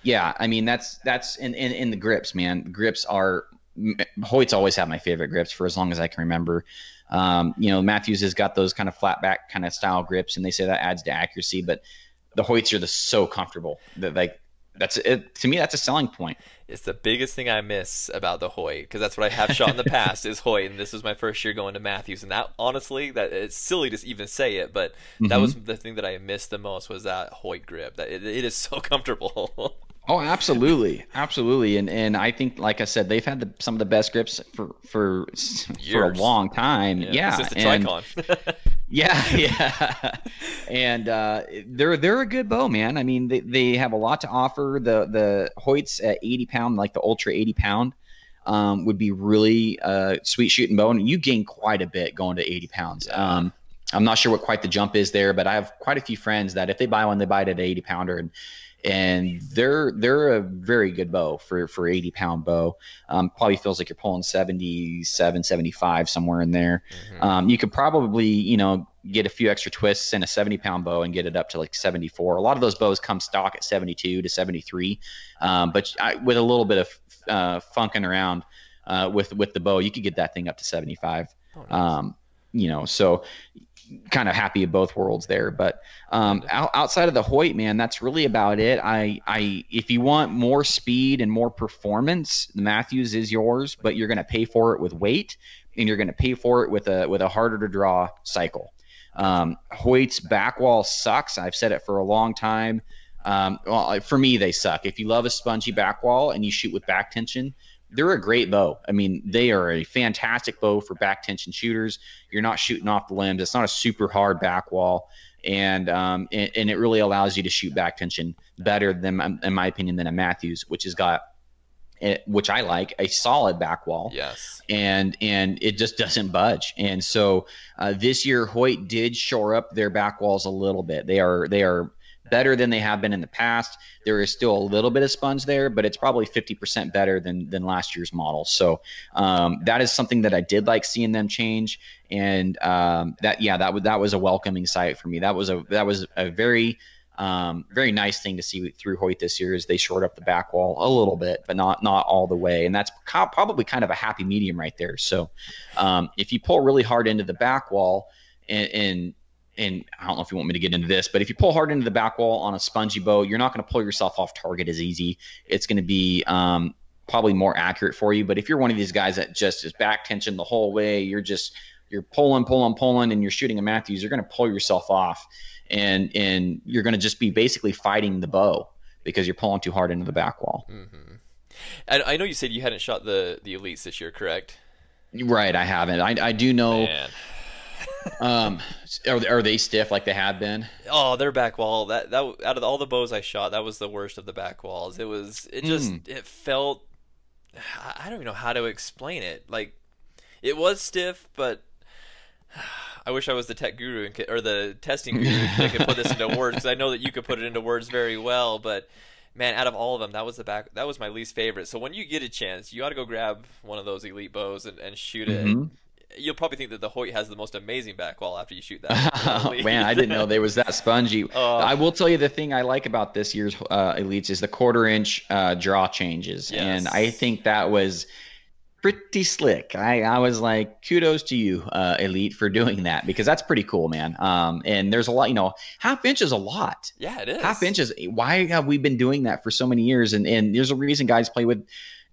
yeah, I mean that's that's in, in in the grips, man. Grips are Hoyt's always had my favorite grips for as long as I can remember. Um, you know, Mathews has got those kind of flat back kind of style grips, and they say that adds to accuracy. But the Hoyts are the so comfortable that like that's it to me that's a selling point. It's the biggest thing I miss about the Hoyt because that's what I have shot in the [LAUGHS] past is Hoyt, and this was my first year going to Mathews, and that honestly that it's silly to even say it, but mm-hmm. that was the thing that I missed the most was that Hoyt grip. That it, it is so [LAUGHS] comfortable. Oh, absolutely, absolutely, and and I think, like I said, they've had the, some of the best grips for for Years. for a long time. Yeah, yeah. Since the and, [LAUGHS] [LAUGHS] yeah, yeah, and uh, they're they're a good bow, man. I mean, they, they have a lot to offer. The the Hoyts at eighty pound, like the Ultra eighty pound, um, would be really uh, sweet shooting bow, and you gain quite a bit going to eighty pounds. Um, I'm not sure what quite the jump is there, but I have quite a few friends that if they buy one, they buy it at 80 pounder, and and they're they're a very good bow for for 80 pound bow. Um, probably feels like you're pulling 77 75 somewhere in there. Mm-hmm. um, you could probably you know get a few extra twists in a 70 pound bow and get it up to like 74 a lot of those bows come stock at 72 to 73 um, but I, with a little bit of uh, funking around uh, with with the bow you could get that thing up to 75 oh, nice. Um, you know so kind of happy of both worlds there. But um, out, outside of the Hoyt, man, that's really about it. I, I, if you want more speed and more performance, the Mathews is yours, but you're going to pay for it with weight, and you're going to pay for it with a with a harder to draw cycle. Um, Hoyt's back wall sucks. I've said it for a long time. Um, well, for me, they suck. If you love a spongy back wall and you shoot with back tension, they're a great bow. I mean, they are a fantastic bow for back tension shooters. You're not shooting off the limbs. It's not a super hard back wall, and um, and, and, it really allows you to shoot back tension better than, in my opinion, than a Mathews, which has got, eh, which I like, a solid back wall. Yes. And and it just doesn't budge. And so uh, this year, Hoyt did shore up their back walls a little bit. They are they are better than they have been in the past. There is still a little bit of sponge there, but it's probably 50% better than than last year's model. So um, that is something that I did like seeing them change, and um, that yeah, that was that was a welcoming sight for me. That was a that was a very um, very nice thing to see through Hoyt this year is they short up the back wall a little bit, but not not all the way, and that's probably kind of a happy medium right there. So um, if you pull really hard into the back wall and, and and I don't know if you want me to get into this, but if you pull hard into the back wall on a spongy bow, you're not going to pull yourself off target as easy. It's going to be um, probably more accurate for you. But if you're one of these guys that just is back tension the whole way, you're just you're pulling, pulling, pulling, and you're shooting a Mathews, you're going to pull yourself off, and and you're going to just be basically fighting the bow because you're pulling too hard into the back wall. Mm-hmm. And I know you said you hadn't shot the the elites this year, correct? Right, I haven't. I, I do know. Man um, are, are they stiff like they have been? Oh, their back wall. That that out of all the bows I shot, that was the worst of the back walls. It was. It just. Mm. It felt. I don't even know how to explain it. Like, it was stiff, but [SIGHS] I wish I was the tech guru and, or the testing guru that could put this into words because I know that you could put it into words very well. But man, out of all of them, that was the back. That was my least favorite. So when you get a chance, you ought to go grab one of those elite bows and, and shoot it. Mhm. You'll probably think that the Hoyt has the most amazing back wall after you shoot that. [LAUGHS] Man, I didn't know there was that spongy. [LAUGHS] Oh. I will tell you the thing I like about this year's uh, elites is the quarter inch uh, draw changes, and I think that was pretty slick. I, I was like, kudos to you, uh, elite, for doing that because that's pretty cool, man. Um, and there's a lot, you know, half inch is a lot. yeah, it is. Half inches. Why have we been doing that for so many years? And and there's a reason guys play with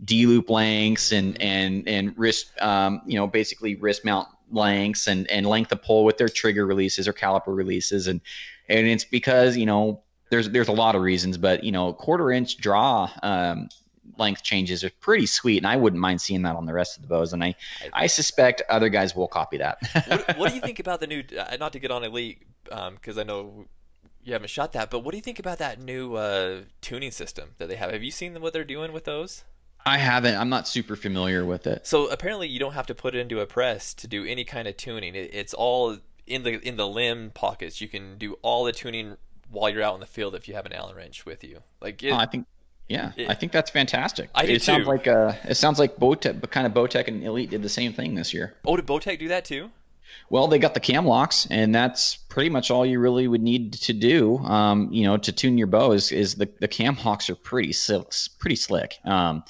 D loop lengths and and and wrist, um, you know, basically wrist mount lengths and and length of pull with their trigger releases or caliper releases, and and it's because you know there's there's a lot of reasons, but you know, quarter inch draw. Um, length changes are pretty sweet and i wouldn't mind seeing that on the rest of the bows and i i suspect other guys will copy that what, what do you [LAUGHS] think about the new? Uh, not to get on elite, because I know you haven't shot that, but what do you think about that new uh, tuning system that they have? Have you seen what they're doing with those? I haven't i'm not super familiar with it So apparently, you don't have to put it into a press to do any kind of tuning. It, it's all in the in the limb pockets. You can do all the tuning while you're out in the field if you have an Allen wrench with you. Like it, Oh, I think, yeah, It- I think that's fantastic. I it sounds too. like uh, it sounds like Bowtech, but kind of Bowtech and Elite did the same thing this year. oh, did Bowtech do that too? Well, they got the cam locks, and that's pretty much all you really would need to do. Um, you know, to tune your bow is, is the the cam locks are pretty sil- pretty slick. Um,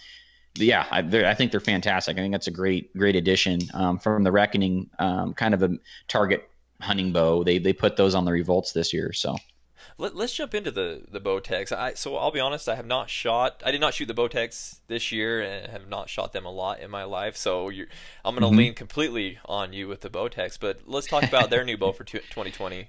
yeah, I, I think they're fantastic. I think that's a great great addition um, from the Reckoning um, kind of a target hunting bow. They they put those on the revolts this year, so. Let, let's jump into the the Bowtechs. I so I'll be honest, I have not shot. I did not shoot the Bowtechs this year, and have not shot them a lot in my life. So you're, I'm going to Mhm. lean completely on you with the Bowtechs. But let's talk about their new bow for 2020 or the bows.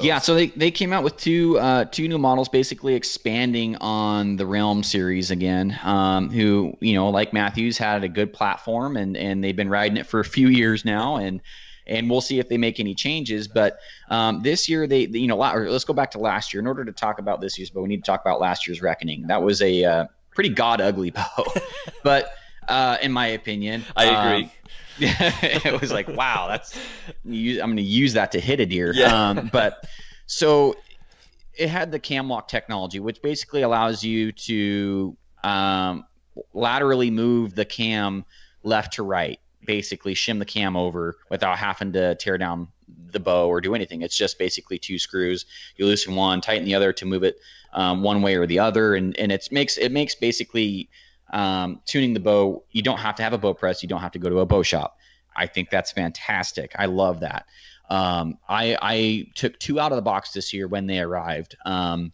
Yeah, so they, they came out with two uh, two new models, basically expanding on the Realm series again. Um, who you know, like Mathews, had a good platform, and and they've been riding it for a few years now, and and we'll see if they make any changes. But um, this year, they you know, let's go back to last year. In order to talk about this year's but we need to talk about last year's Reckoning. That was a uh, pretty god ugly bow, [LAUGHS] but uh, in my opinion, I um, agree. [LAUGHS] it was like, wow, that's you- I'm going to use that to hit a deer. Yeah. Um, but so it had the cam lock technology, which basically allows you to um, laterally move the cam left to right, basically shim the cam over without having to tear down the bow or do anything. It's just basically two screws. You loosen one, tighten the other to move it um, one way or the other, and and it makes it makes basically um, tuning the bow. You don't have to have a bow press. You don't have to go to a bow shop. I think that's fantastic. I love that. Um, I, I took two out of the box this year when they arrived um,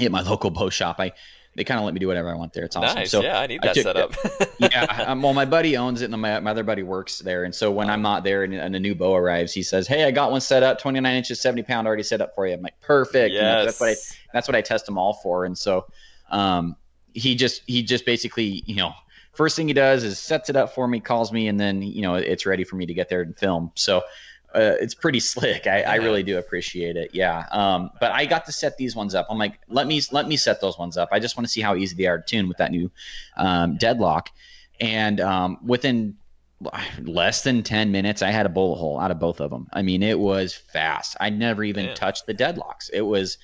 at my [LAUGHS] local bow shop. I they kind of let me do whatever I want there. It's awesome. nice. So yeah, I need I that took- set up. [LAUGHS] yeah, um, well, my buddy owns it, and my, my other buddy works there. And so when I'm not there and, and a new bow arrives, he says, "Hey, I got one set up, 29 inches, 70 pound, already set up for you." I'm like, "Perfect." You know, yes. that's what I that's what I test them all for. And so um, he just he just basically you know first thing he does is sets it up for me, calls me, and then you know it's ready for me to get there and film. So. Uh, it's pretty slick. I, I really do appreciate it. Yeah. Um, but I got to set these ones up. I'm like, let me let me set those ones up. I just want to see how easy they are to tune with that new um, deadlock. And um, within less than 10 minutes, I had a bullet hole out of both of them. I mean, it was fast. I never even Yeah. touched the deadlocks. It was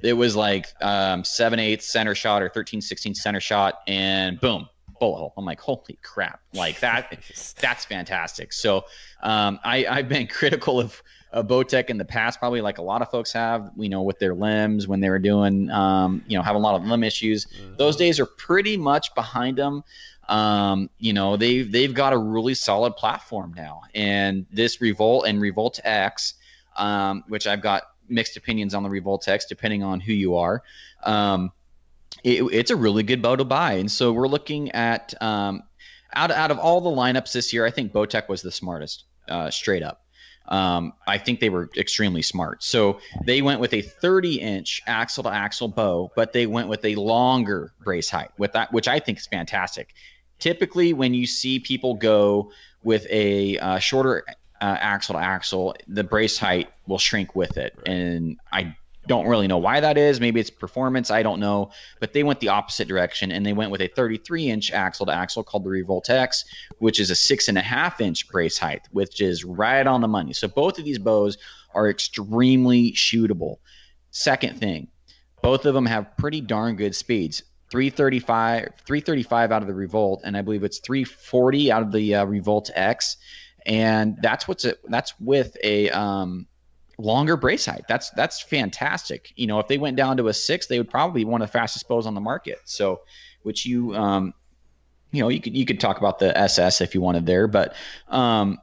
it was like um, 7 8 center shot or 13 16 center shot, and boom, bullet hole. I'm like, holy crap. Like that. [LAUGHS] that's fantastic. So um, I, I've been [LAUGHS] critical of, of Bowtech in the past, probably like a lot of folks have, you know, with their limbs when they were doing, um, you know, having a lot of limb issues. Mhm. Those days are pretty much behind them. Um, you know, they've they've got a really solid platform now, and this Revolt and Revolt X, um, which I've got mixed opinions on the Revolt X depending on who you are. Um, it, it's a really good bow to buy, and so we're looking at um, out out of all the lineups this year, I think Bowtech was the smartest, uh, straight up. Um, I think they were extremely smart. So they went with a 30 inch axle to axle bow, but they went with a longer brace height with that, which I think is fantastic. Typically, when you see people go with a uh, shorter uh, axle to axle, the brace height will shrink with it, Right. and I don't really know why that is. Maybe it's performance. I don't know. But they went the opposite direction and they went with a 33 inch axle to axle called the Revolt X, which is a six and a half inch brace height, which is right on the money. So both of these bows are extremely shootable. Second thing, Both of them have pretty darn good speeds. 335, 335 out of the Revolt, and I believe it's 340 out of the uh, Revolt X, and that's what's it. That's with a um, longer brace height. That's that's fantastic. You know, if they went down to a six, they would probably be one of the fastest bows on the market. So, which you um, you know, you could you could talk about the SS if you wanted there, but um,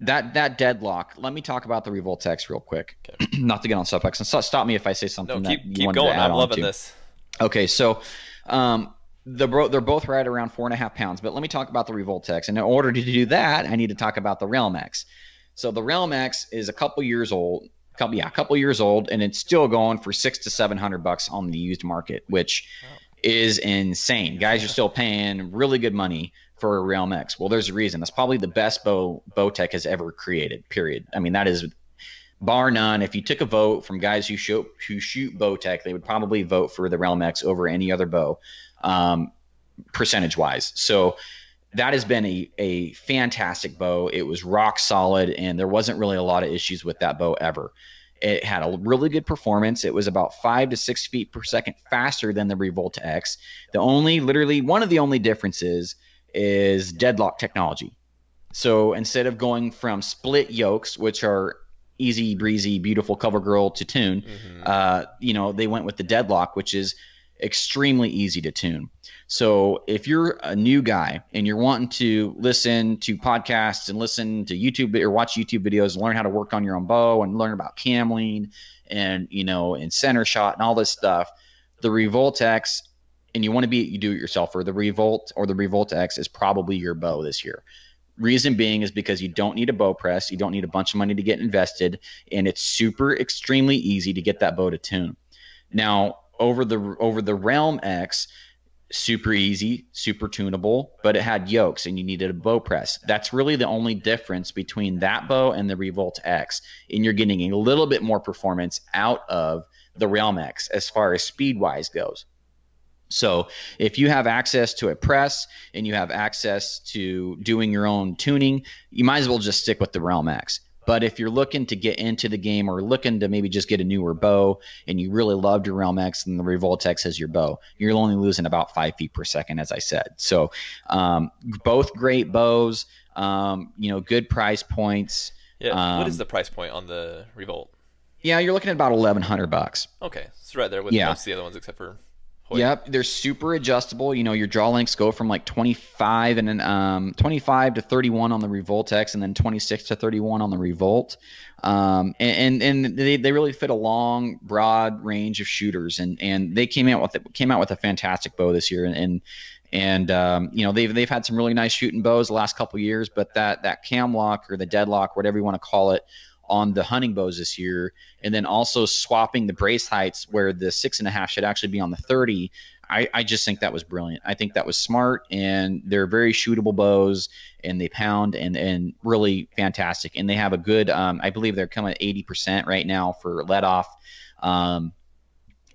that that deadlock. Let me talk about the Revolt X real quick. Okay. [CLEARS THROAT] Not to get on subjects and stop me if I say something no, keep, that you keep going. to add I'm on loving to. this. Okay, so um, the bro- they're both right around four and a half pounds. But let me talk about the Revolt X. And in order to do that, I need to talk about the Realm X. So the Realm X is a couple years old. Couple, yeah, a couple years old, and it's still going for six to seven hundred bucks on the used market, which wow. is insane. Guys are still paying really good money for a Realm X. Well, there's a reason. That's probably the best bow Bowtech has ever created. Period. I mean, that is bar none. If you took a vote from guys who shoot who shoot Bowtech, they would probably vote for the Realm X over any other bow, um, percentage wise. So that has been a, a fantastic bow. It was rock solid, and there wasn't really a lot of issues with that bow ever. It had a really good performance. It was about five to six feet per second faster than the Revolt X. The only, literally, one of the only differences is deadlock technology. So instead of going from split yokes, which are easy breezy, beautiful cover girl to tune, mm-hmm. uh, you know, they went with the deadlock, which is extremely easy to tune. So if you're a new guy and you're wanting to listen to podcasts and listen to YouTube or watch YouTube videos learn how to work on your own bow and learn about cam lean and you know and center shot and all this stuff, the Revolt X and you want to be you do it yourself or the Revolt or the Revolt X is probably your bow this year. Reason being is because you don't need a bow press, you don't need a bunch of money to get invested, and it's super extremely easy to get that bow to tune. Now, over the over the Realm X, super easy, super tunable, but it had yokes and you needed a bow press. That's really the only difference between that bow and the Revolt X. And you're getting a little bit more performance out of the Realm X as far as speed wise goes. So if you have access to a press and you have access to doing your own tuning, you might as well just stick with the Realm X. But if you're looking to get into the game or looking to maybe just get a newer bow and you really loved your Realm X and the Revolt X as your bow, you're only losing about five feet per second, as I said. So um, both great bows, um, you know, good price points. Yeah. Um, what is the price point on the Revolt? Yeah, you're looking at about eleven hundred bucks. Okay, it's right there with yeah. most of the other ones except for Yep, they're super adjustable. You know, your draw lengths go from like 25 and then um, 25 to 31 on the Revolt X, and then 26 to 31 on the Revolt. Um, and and they, they really fit a long, broad range of shooters, and and they came out with it, came out with a fantastic bow this year, and. and and um, you know they've they've had some really nice shooting bows the last couple years, but that that cam lock or the deadlock, whatever you want to call it, on the hunting bows this year, and then also swapping the brace heights where the six and a half should actually be on the 30. I, I just think that was brilliant. I think that was smart, and they're very shootable bows, and they pound and and really fantastic. And they have a good, um, I believe they're coming at 80% right now for let off. Um,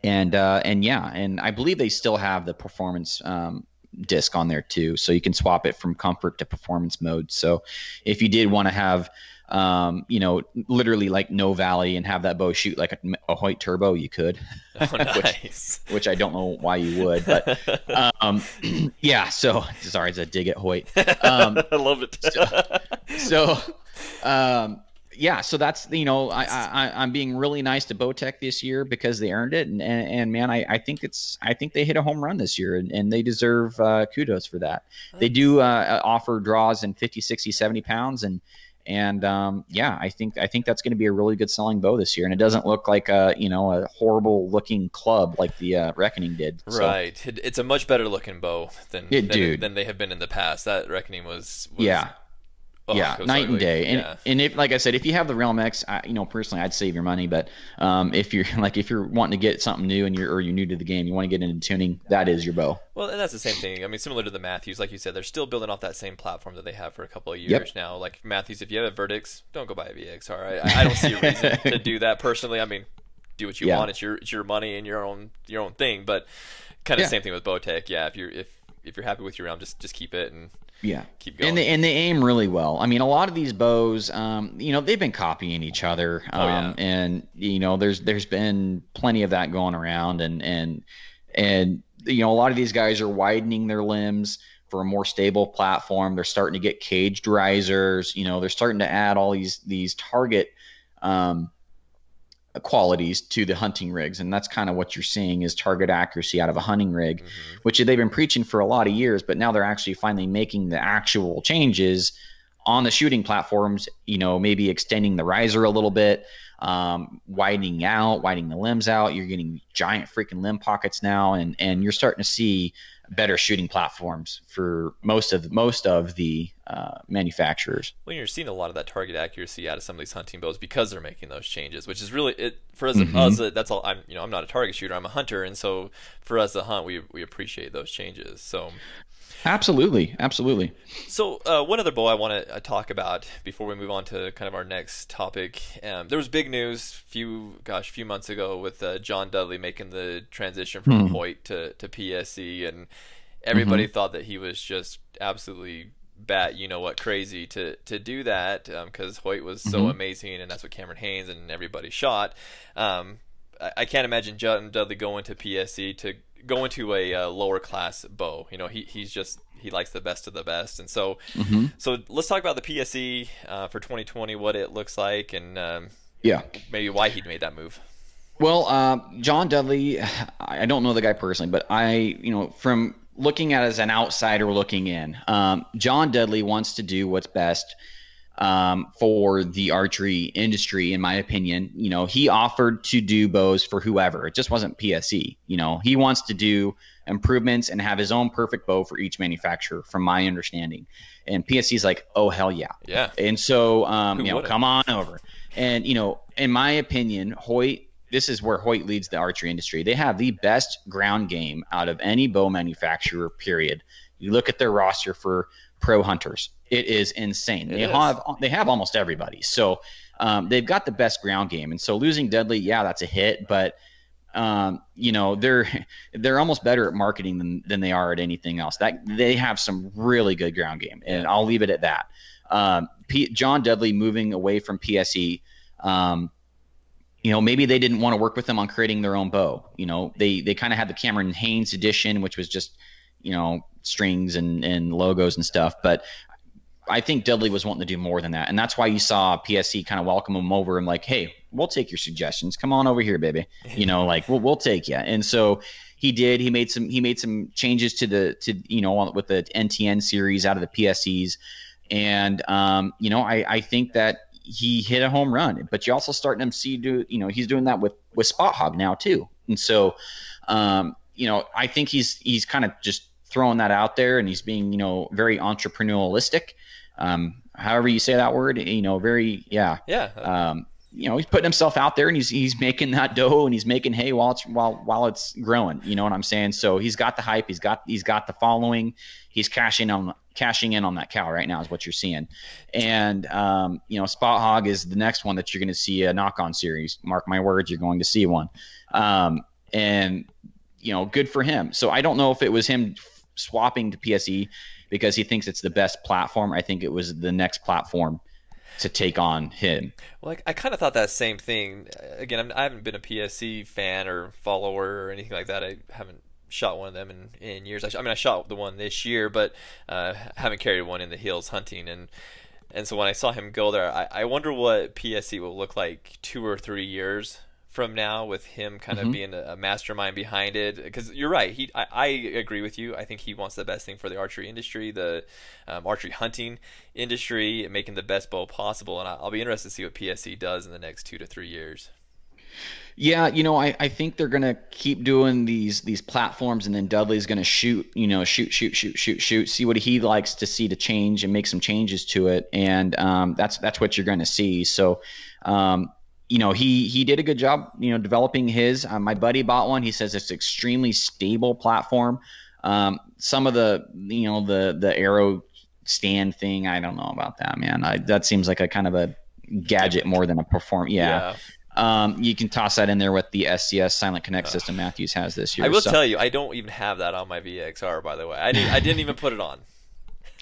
and uh, and yeah, and I believe they still have the performance um, disc on there too, so you can swap it from comfort to performance mode. So if you did want to have um, you know, literally like no valley and have that bow shoot like a, a Hoyt turbo, you could. [LAUGHS] Oh, [LAUGHS] nice. which, which, I don't know why you would, but um, [CLEARS THROAT] yeah. So [LAUGHS] sorry, it's a dig at Hoyt. Um, I love it. so, so um, yeah, so that's you know I, I I'm being really nice to Bowtech this year because they earned it, and and, and man, I, I think it's I think they hit a home run this year, and, and they deserve uh, kudos for that. They do uh, offer draws in 50, 60, 70 pounds, and and um, yeah, I think I think that's going to be a really good selling bow this year, and it doesn't look like a you know a horrible looking club like the uh, Reckoning did. So. Right, it's a much better looking bow than it, than, than, they have been in the past. That Reckoning was, was yeah. Oh, yeah, night ugly. and day. And yeah. and if like I said, if you have the Realm X, I, you know personally, I'd save your money. But um, if you're [LAUGHS] like if you're wanting to get something new and you're or you're new to the game, you want to get into tuning, that is your bow. Well, and that's the same thing. I mean, similar to the Mathews, like you said, they're still building off that same platform that they have for a couple of years yep. now. Like Mathews, if you have a Vertix, don't go buy a VXR. I, I don't see a reason [LAUGHS] to do that personally. I mean, do what you yeah. want. It's your it's your money and your own your own thing. But kind of yeah. same thing with Bowtech. Yeah, if you're if if you're happy with your realm, just just keep it and yeah keep going. and they and they aim really well i mean a lot of these bows um you know they've been copying each other um Oh, yeah. and you know there's there's been plenty of that going around and and and you know a lot of these guys are widening their limbs for a more stable platform they're starting to get caged risers you know they're starting to add all these these target um qualities to the hunting rigs and that's kind of what you're seeing is target accuracy out of a hunting rig Mhm. which they've been preaching for a lot of years, but now they're actually finally making the actual changes on the shooting platforms. You know, maybe extending the riser a little bit, um, widening out, widening the limbs out. You're getting giant freaking limb pockets now, and and you're starting to see better shooting platforms for most of most of the uh, manufacturers. Well, you're seeing a lot of that target accuracy out of some of these hunting bows because they're making those changes, which is really it for us. Mhm. us that's all. I'm you know I'm not a target shooter. I'm a hunter, and so for us to hunt, we we appreciate those changes. So Absolutely, absolutely. so uh, one other bow I want to uh, talk about before we move on to kind of our next topic. Um, there was big news few gosh few months ago with uh, John Dudley making the transition from Hmm. Hoyt to to PSE, and everybody thought that he was just absolutely bat you know what crazy to to do that because Hoyt was so Mhm. amazing, and that's what Cameron Hanes and everybody shot. Um, I, I can't imagine John Dudley going to PSE to go into a uh, lower class bow. You know, he he's just he likes the best of the best, and so hmm so let's talk about the PSE uh, for 2020, what it looks like, and um, Yeah. maybe why he made that move. Well, uh, John Dudley, I don't know the guy personally, but I, you know, from looking at it as an outsider looking in, um, John Dudley wants to do what's best um, for the archery industry, in my opinion. You know, he offered to do bows for whoever. It just wasn't PSE. You know, he wants to do improvements and have his own perfect bow for each manufacturer, from my understanding. And PSE's like, oh hell yeah. Yeah, And so, um, Who you know, come on over. And, you know, in my opinion, Hoyt, this is where Hoyt leads the archery industry. They have the best ground game out of any bow manufacturer, period. You look at their roster for pro hunters, it is insane. It they is. have they have almost everybody. So um, they've got the best ground game. And so losing Dudley, yeah, that's a hit, but um, you know they're [LAUGHS] they're almost better at marketing than, than they are at anything else. That they have some really good ground game, and. I'll leave it at that. Um, P, John Dudley moving away from PSE. Um, you know, maybe they didn't want to work with them on creating their own bow. You know, they they kind of had the Cameron Hanes edition, which was just you know strings and and logos and stuff, but. I think Dudley was wanting to do more than that, and that's why you saw PSE kind of welcome him over and like, "Hey, we'll take your suggestions. Come on over here, baby." [LAUGHS] You know, like we'll we'll take you. And so he did. He made some he made some changes to the to you know with the NTN series out of the PSEs, and um, you know I I think that he hit a home run. But you also starting to see do you know he's doing that with with Spot Hogg now too, and so um, you know I think he's he's kind of just throwing that out there, and he's being you know very entrepreneurialistic. Um, however you say that word, you know, very yeah yeah, um, you know, he's putting himself out there and he's he's making that [LAUGHS] dough and he's making hay while it's while while it's growing. You know what I'm saying? So he's got the hype, he's got he's got the following, he's cashing on cashing in on that cow right now is what you're seeing. And um, you know, Spot Hogg is the next one that you're going to see a Nock On series. Mark my words, you're going to see one. Um, and you know, good for him. So I don't know if it was him swapping to PSE because he thinks it's the best platform. I think it was the next platform to take on him. Well, I, I kind of thought that same thing. Again, I'm, I haven't been a PSE fan or follower or anything like that. I haven't shot one of them in, in years. I, I mean, I shot the one this year, but uh, haven't carried one in the hills hunting. And and so when I saw him go there, I, I wonder what PSE will look like two or three years from now with him kind of Mhm. being a, mastermind behind it because you're right he I, I agree with you i think he wants the best thing for the archery industry the um, archery hunting industry making the best bow possible and I, i'll be interested to see what pse does in the next two to three years Yeah, you know, I, I think they're gonna keep doing these these platforms, and then Dudley's gonna shoot, you know, shoot, shoot, shoot, shoot, shoot, see what he likes to see to change and make some changes to it, and um, that's that's what you're gonna see. So, um, you know, he he did a good job, you know, developing his. Uh, my buddy bought one. He says it's extremely stable platform. Um, some of the you know the the arrow stand thing, I don't know about that, man. I, that seems like a kind of a gadget more than a perform. yeah. Um, you can toss that in there with the SCS Silent Connect system Mathews has this year. I will so. tell you, I don't even have that on my VXR. By the way, I didn't, I didn't even put it on.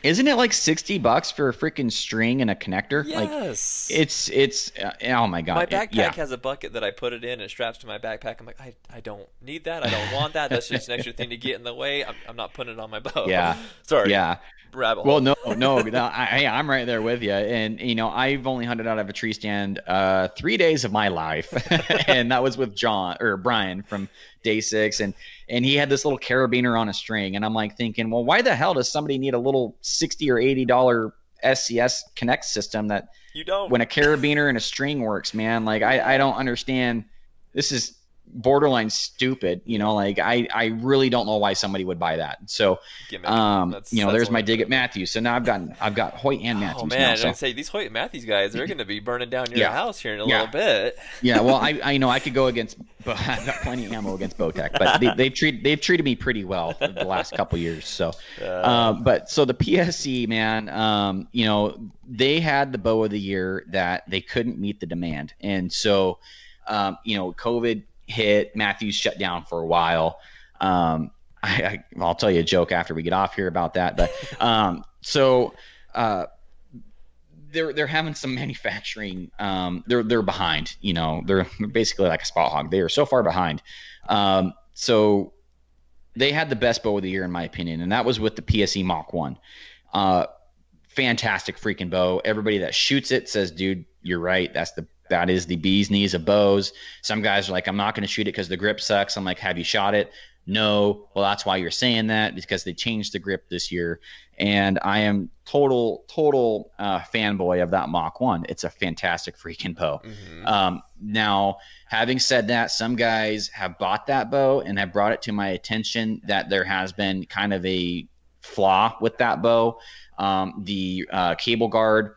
Isn't it like sixty bucks for a freaking string and a connector? Yes. Like it's it's uh, oh my god. My It- backpack yeah. has a bucket that I put it in. It straps to my backpack. I'm like, I, I don't need that. I don't want that. That's just an extra thing to get in the way. I'm, I'm not putting it on my boat. Yeah. [LAUGHS] Sorry. Yeah. Rabbit Well, no, no, [LAUGHS] no I, hey, I'm right there with you. And you know, I've only hunted out of a tree stand uh, three days of my life, [LAUGHS] and that was with John or Brian from Day Six, and and he had this little carabiner on a string, and I'm like thinking, well, why the hell does somebody need a little sixty or eighty dollar SCS Connect system that You don't. when a carabiner and a string works, man? Like I I don't understand. This is borderline stupid, you know. Like I I really don't know why somebody would buy that. So. Um, That's- you know, there's my dig at. Mathews. So now I've got I've got Hoyt and Mathews Oh now. man, So I'd say these Hoyt and Mathews guys, they're [LAUGHS] going to be burning down your Yeah. house here in a Yeah. little bit. [LAUGHS] yeah, well, I [LAUGHS] I know I could go against, but I've got plenty of ammo against Bowtech, but they, they've treated they've treated me pretty well for the last couple years. So, Uh, um, but so the PSE man, um, you know, they had the bow of the year that they couldn't meet the demand, and so, um, you know, COVID hit, Mathews shut down for a while. Um, [LAUGHS] I, I I'll tell you a joke after we get off here about that, but [LAUGHS] um, so. Uh, they're they're having some manufacturing. Um, they're they're behind. You know, they're basically like a Spot Hogg. They are so far behind. Um, so they had the best bow of the year in my opinion, and that was with the PSE Mach One. Uh, fantastic freaking bow. Everybody that shoots it says, "Dude, you're right. That's the that is the bee's knees of bows." Some guys are like, "I'm not going to shoot it because the grip sucks." I'm like, "Have you shot it?" No. Well, that's why you're saying that because they changed the grip this year, and I am total total uh, fanboy of that Mach One. It's a fantastic freaking bow. mhm. Um, now, having said that, some guys have bought that bow and have brought it to my attention that there has been kind of a flaw with that bow. Um, the uh, cable guard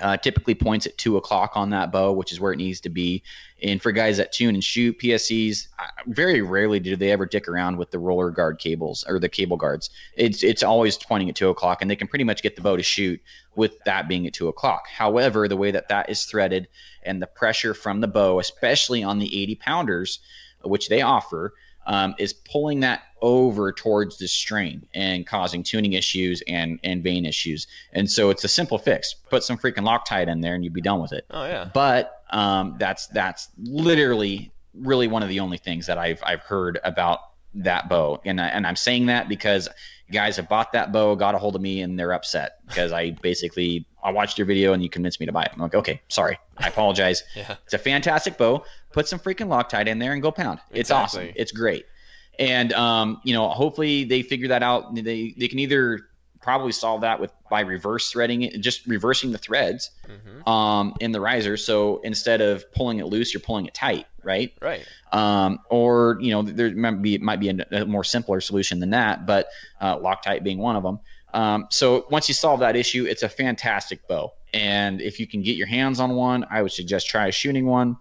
uh, typically points at two o'clock on that bow, which is where it needs to be. And for guys that tune and shoot PSEs, very rarely do they ever dick around with the roller guard cables or the cable guards. It's it's always pointing at two o'clock, and they can pretty much get the bow to shoot with that being at two o'clock. However, the way that that is threaded and the pressure from the bow, especially on the 80 pounders, which they offer, um, is pulling that over towards the string and causing tuning issues and and vane issues. And so it's a simple fix. Put some freaking Loctite in there and you'd be done with it. Oh yeah. But um, that's that's literally really one of the only things that I've I've heard about that bow. And I, and I'm saying that because guys have bought that bow, got a hold of me, and they're upset because I basically I watched your video and you convinced me to buy it. I'm like, okay, sorry, I apologize. [LAUGHS] Yeah. It's a fantastic bow. Put some freaking Loctite in there and go pound. It's Exactly. awesome. It's great. And um, you know, hopefully they figure that out. They they can either probably solve that with by reverse threading it, just reversing the threads mm-hmm. um, in the riser. So instead of pulling it loose, you're pulling it tight, right? Right. Um, or you know, there might be might be a, a more simpler solution than that, but uh, Loctite being one of them. Um, so once you solve that issue, it's a fantastic bow. And if you can get your hands on one, I would suggest try shooting one.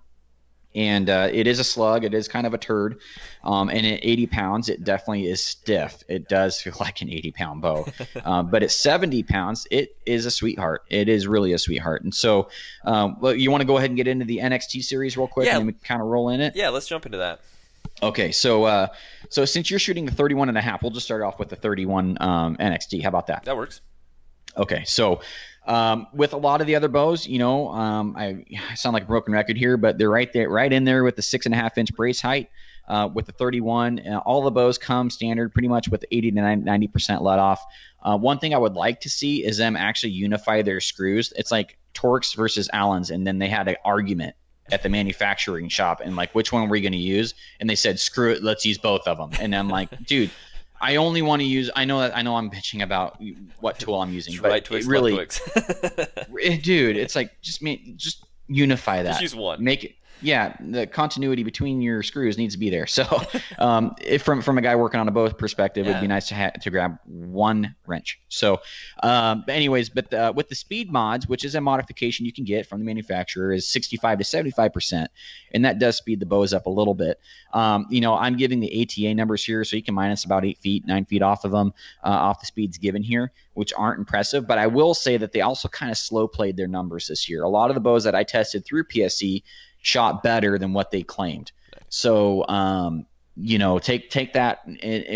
And uh, it is a slug. It is kind of a turd. Um, and at 80 pounds, it definitely is stiff. It does feel [LAUGHS] like an 80 pound bow. [LAUGHS] um, but at 70 pounds, it is a sweetheart. It is really a sweetheart. And so, um, well, you want to go ahead and get into the NXT series real quick, Yeah. and we kind of roll in it. Yeah. Let's jump into that. Okay, so uh, so since you're shooting the 31 and a half, we'll just start off with the 31 um, NXT. How about that? That works. Okay, so um, with a lot of the other bows, you know, um, I, I sound like a broken record here, but they're right there, right in there with the six and a half inch brace height. Uh, with the 31, uh, all the bows come standard pretty much with 80 to 90 percent let off. Uh, one thing I would like to see is them actually unify their screws. It's like Torx versus Allen's, and then they had an argument at the manufacturing shop and like which one were you going to use and they said screw it let's use both of them and i'm like dude i only want to use i know that i know i'm bitching about what tool i'm using but right Twix. it really [LAUGHS] dude it's like just make just unify that Just use one. make it yeah the continuity between your screws needs to be there. So [LAUGHS] um if from from a guy working on a both perspective it'd be nice to have to grab one wrench. So um anyways but uh, with the speed mods which is a modification you can get from the manufacturer is 65 to 75 percent and that does speed the bows up a little bit. Um you know i'm giving the ata numbers here so you can minus about eight feet nine feet off of them uh, off the speeds given here which aren't impressive but i will say that they also kind of slow played their numbers this year. A lot of the bows that i tested through pse shot better than what they claimed. So, um, you know, take take that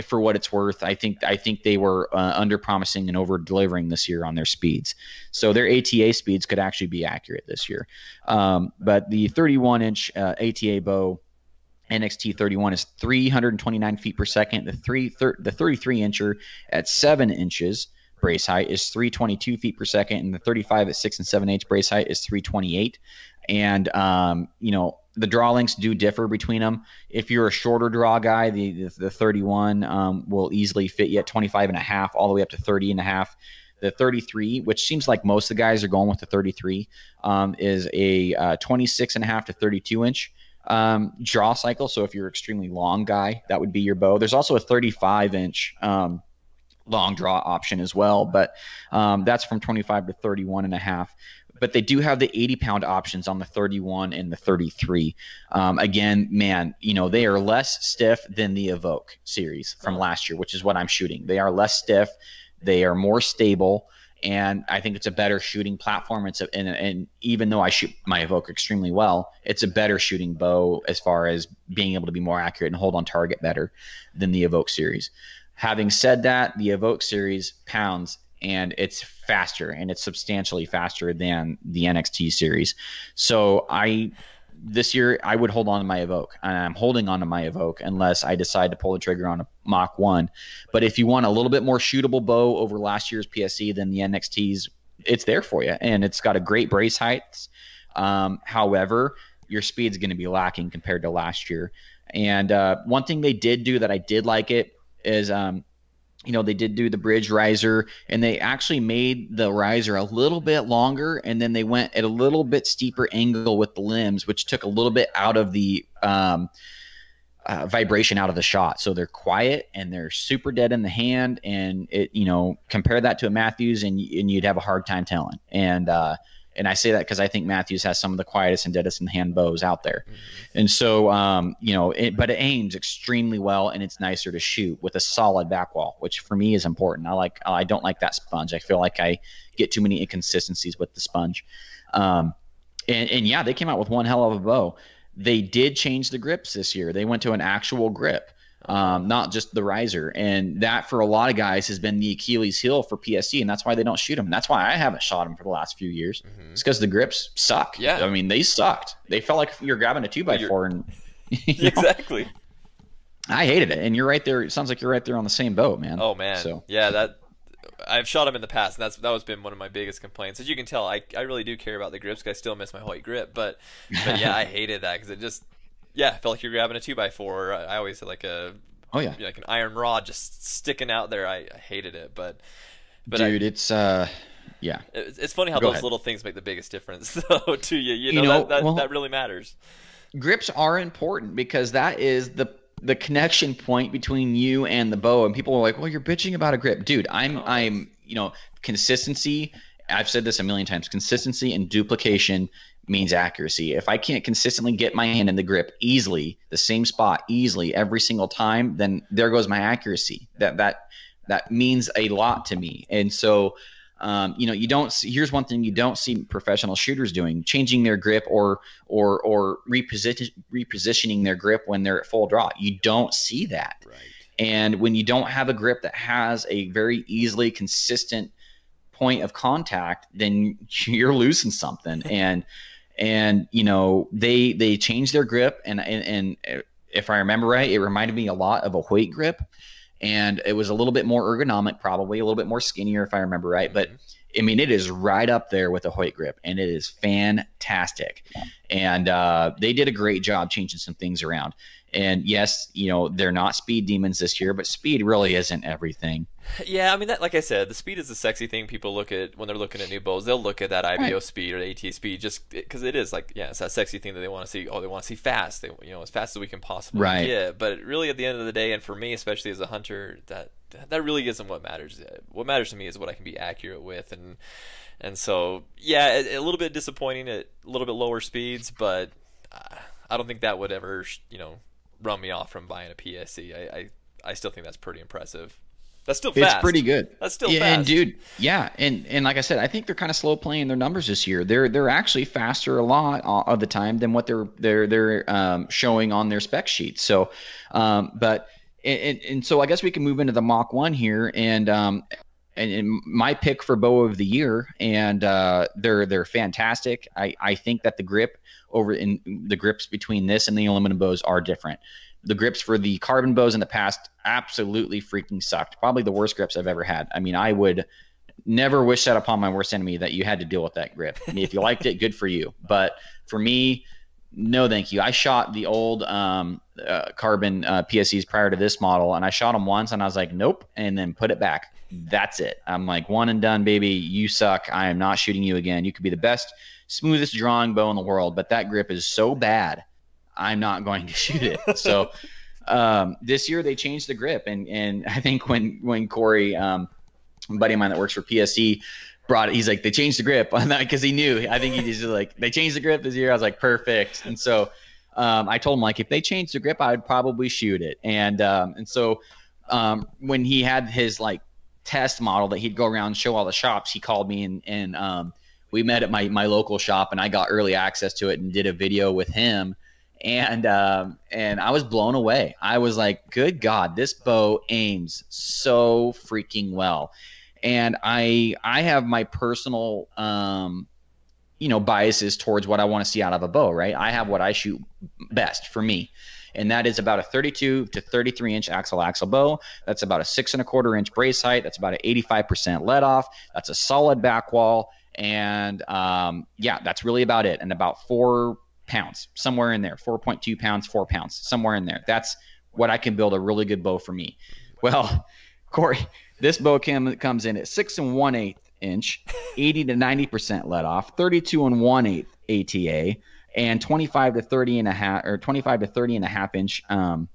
for what it's worth. I think I think they were uh, under promising and over delivering this year on their speeds. So their ATA speeds could actually be accurate this year. Um, but the 31 inch uh, ATA bow NXT 31 is 329 feet per second. The three thir- the 33 incher at seven inches brace height is 322 feet per second, and the 35 at six and seven eighths brace height is 328. And um, you know the draw lengths do differ between them. If you're a shorter draw guy, the the, the 31 um, will easily fit you at 25 and a half, all the way up to 30 and a half. The 33, which seems like most of the guys are going with the 33, um, is a uh, 26 and a half to 32 inch um, draw cycle. So if you're extremely long guy, that would be your bow. There's also a 35 inch um, long draw option as well, but um, that's from 25 to 31 and a half. But they do have the 80 pound options on the 31 and the 33. Um, again, man, you know they are less stiff than the Evoke series from last year, which is what I'm shooting. They are less stiff. They are more stable and I think it's a better shooting platform. It's a, and, and even though I shoot my Evoke extremely well, it's a better shooting bow as far as being able to be more accurate and hold on target better than the Evoke series. Having said that, the Evoke series pounds and it's faster and it's substantially faster than the NXT series. So I this year I would hold on to my Evoke, and I'm holding on to my Evoke unless I decide to pull the trigger on a Mach One. But if you want a little bit more shootable bow over last year's PSE than the NXTs, it's there for you, and it's got a great brace height. Um, however, your speed's going to be lacking compared to last year. And uh, one thing they did do that I did like it is um, you know, they did do the bridge riser and they actually made the riser a little bit longer and then they went at a little bit steeper angle with the limbs, which took a little bit out of the um, uh, vibration out of the shot. So they're quiet and they're super dead in the hand. And it, you know, compare that to a mathews and, and you'd have a hard time telling. And, uh, and I say that because I think Mathews has some of the quietest and deadest in hand bows out there. Mm-hmm. And so, um, you know, it, but it aims extremely well and it's nicer to shoot with a solid back wall, which for me is important. I like, I don't like that sponge. I feel like I get too many inconsistencies with the sponge. Um, and, and yeah, they came out with one hell of a bow. They did change the grips this year. They went to an actual grip um, not just the riser. And that for a lot of guys has been the Achilles heel for PSE, and that's why they don't shoot them. That's why I haven't shot them for the last few years. Mm-hmm. It's because the grips suck. Yeah, I mean they sucked. They felt like you're grabbing a two by four, and [LAUGHS] exactly. Know, I hated it, and you're right there. It sounds like you're right there on the same boat, man. Oh man, so yeah, that I've shot them in the past, and that's that was been one of my biggest complaints. As you can tell, I, I really do care about the grips. I still miss my white grip, but but yeah, I [LAUGHS] hated that because it just yeah, felt like you're grabbing a two by four. I always had like a oh yeah, like an iron rod just sticking out there. I, I hated it, but but dude, I, it's uh yeah. It's, it's funny how Go those ahead. little things make the biggest difference [LAUGHS] though to you. You know, you know that that, well, that really matters. Grips are important because that is the the connection point between you and the bow. And people are like, "Well, you're bitching about a grip, dude." I'm oh. I'm you know consistency. I've said this a million times. Consistency and duplication means accuracy. If I can't consistently get my hand in the grip easily, the same spot easily every single time, then there goes my accuracy. That that that means a lot to me. And so, um, you know, you don't see. Here's one thing you don't see professional shooters doing: changing their grip or or or reposition, repositioning their grip when they're at full draw. You don't see that. Right. And when you don't have a grip that has a very easily consistent point of contact, then [LAUGHS] you're losing something. [LAUGHS] and and you know they they changed their grip and and, and if I remember right, it reminded me a lot of a Hoyt grip, and it was a little bit more ergonomic, probably a little bit more skinnier if I remember right. But I mean, it is right up there with a Hoyt grip, and it is fantastic. And uh, they did a great job changing some things around. And yes, you know, they're not speed demons this year, but speed really isn't everything. Yeah, I mean, that, like I said, the speed is the sexy thing people look at when they're looking at new bows. They'll look at that IBO right. speed or the AT speed just because it is like, yeah, it's that sexy thing that they want to see. Oh, they want to see fast. They, you know, as fast as we can possibly right. get. But really, at the end of the day, and for me, especially as a hunter, that that really isn't what matters. Uh, what matters to me is what I can be accurate with, and and so yeah, a, a little bit disappointing at a little bit lower speeds, but uh, I don't think that would ever, you know run me off from buying a PSE. I, I, I still think that's pretty impressive. That's still fast. It's pretty good. That's still yeah, fast. and dude, yeah, and and like I said, I think they're kind of slow playing their numbers this year. They're they're actually faster a lot of the time than what they're they're they're um, showing on their spec sheets. So, um, but and, and so I guess we can move into the Mach One here, and um, and, and my pick for bow of the year, and uh, they're they're fantastic. I I think that the grip over in the grips between this and the aluminum bows are different the grips for the carbon bows in the past absolutely freaking sucked. Probably the worst grips I've ever had. I mean, I would never wish that upon my worst enemy that you had to deal with that grip. I mean, if you liked it, good for you. But for me, no, thank you. I shot the old um, uh, carbon uh, PSEs prior to this model, and I shot them once, and I was like, nope, and then put it back. That's it. I'm like, one and done, baby. You suck. I am not shooting you again. You could be the best, smoothest drawing bow in the world, but that grip is so bad I'm not going to [LAUGHS] shoot it. So um, this year they changed the grip, and and I think when when Corey, um, buddy of mine that works for PSE, brought it, he's like they changed the grip on that because he knew. I think he just like they changed the grip this year. I was like perfect, and so um, I told him like if they changed the grip, I would probably shoot it, and um, and so um, when he had his like test model that he'd go around and show all the shops, he called me and and um, we met at my my local shop, and I got early access to it and did a video with him and um, and I was blown away. I was like, "Good God, this bow aims so freaking well." And I I have my personal um, you know biases towards what I want to see out of a bow. Right, I have what I shoot best for me. And that is about a 32 to 33 inch axle axle bow. That's about a six and a quarter inch brace height. That's about an 85% let off. That's a solid back wall. And um, yeah, that's really about it. And about four pounds, somewhere in there, 4.2 pounds, four pounds, somewhere in there. That's what I can build a really good bow for me. Well, [LAUGHS] Corey, this bow cam, comes in at six and one eighth inch, 80 to 90% let off, 32 and one eighth ATA, and 25 to 30 and a half or 25 to 30 and a half inch um,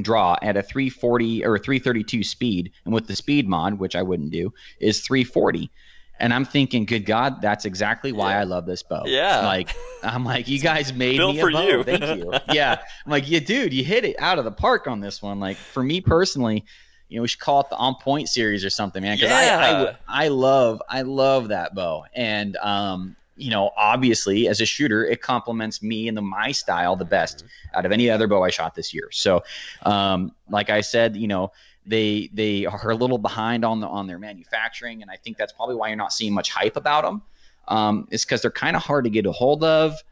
draw at a 340 or 332 speed. And with the speed mod, which I wouldn't do, is 340. And I'm thinking, good God, that's exactly why yeah. I love this bow. Yeah. Like, I'm like, you guys [LAUGHS] made Built me a bow. You. Thank you. [LAUGHS] yeah. I'm like, yeah, dude, you hit it out of the park on this one. Like, for me personally, you know, we should call it the on point series or something, man. Cause yeah. I, I, I love, I love that bow. And, um, you know, obviously as a shooter, it complements me and the my style the best mm-hmm. out of any other bow I shot this year. So, um, like I said, you know, they they are a little behind on the on their manufacturing, and I think that's probably why you're not seeing much hype about them. Um, it's because they're kind of hard to get a hold of,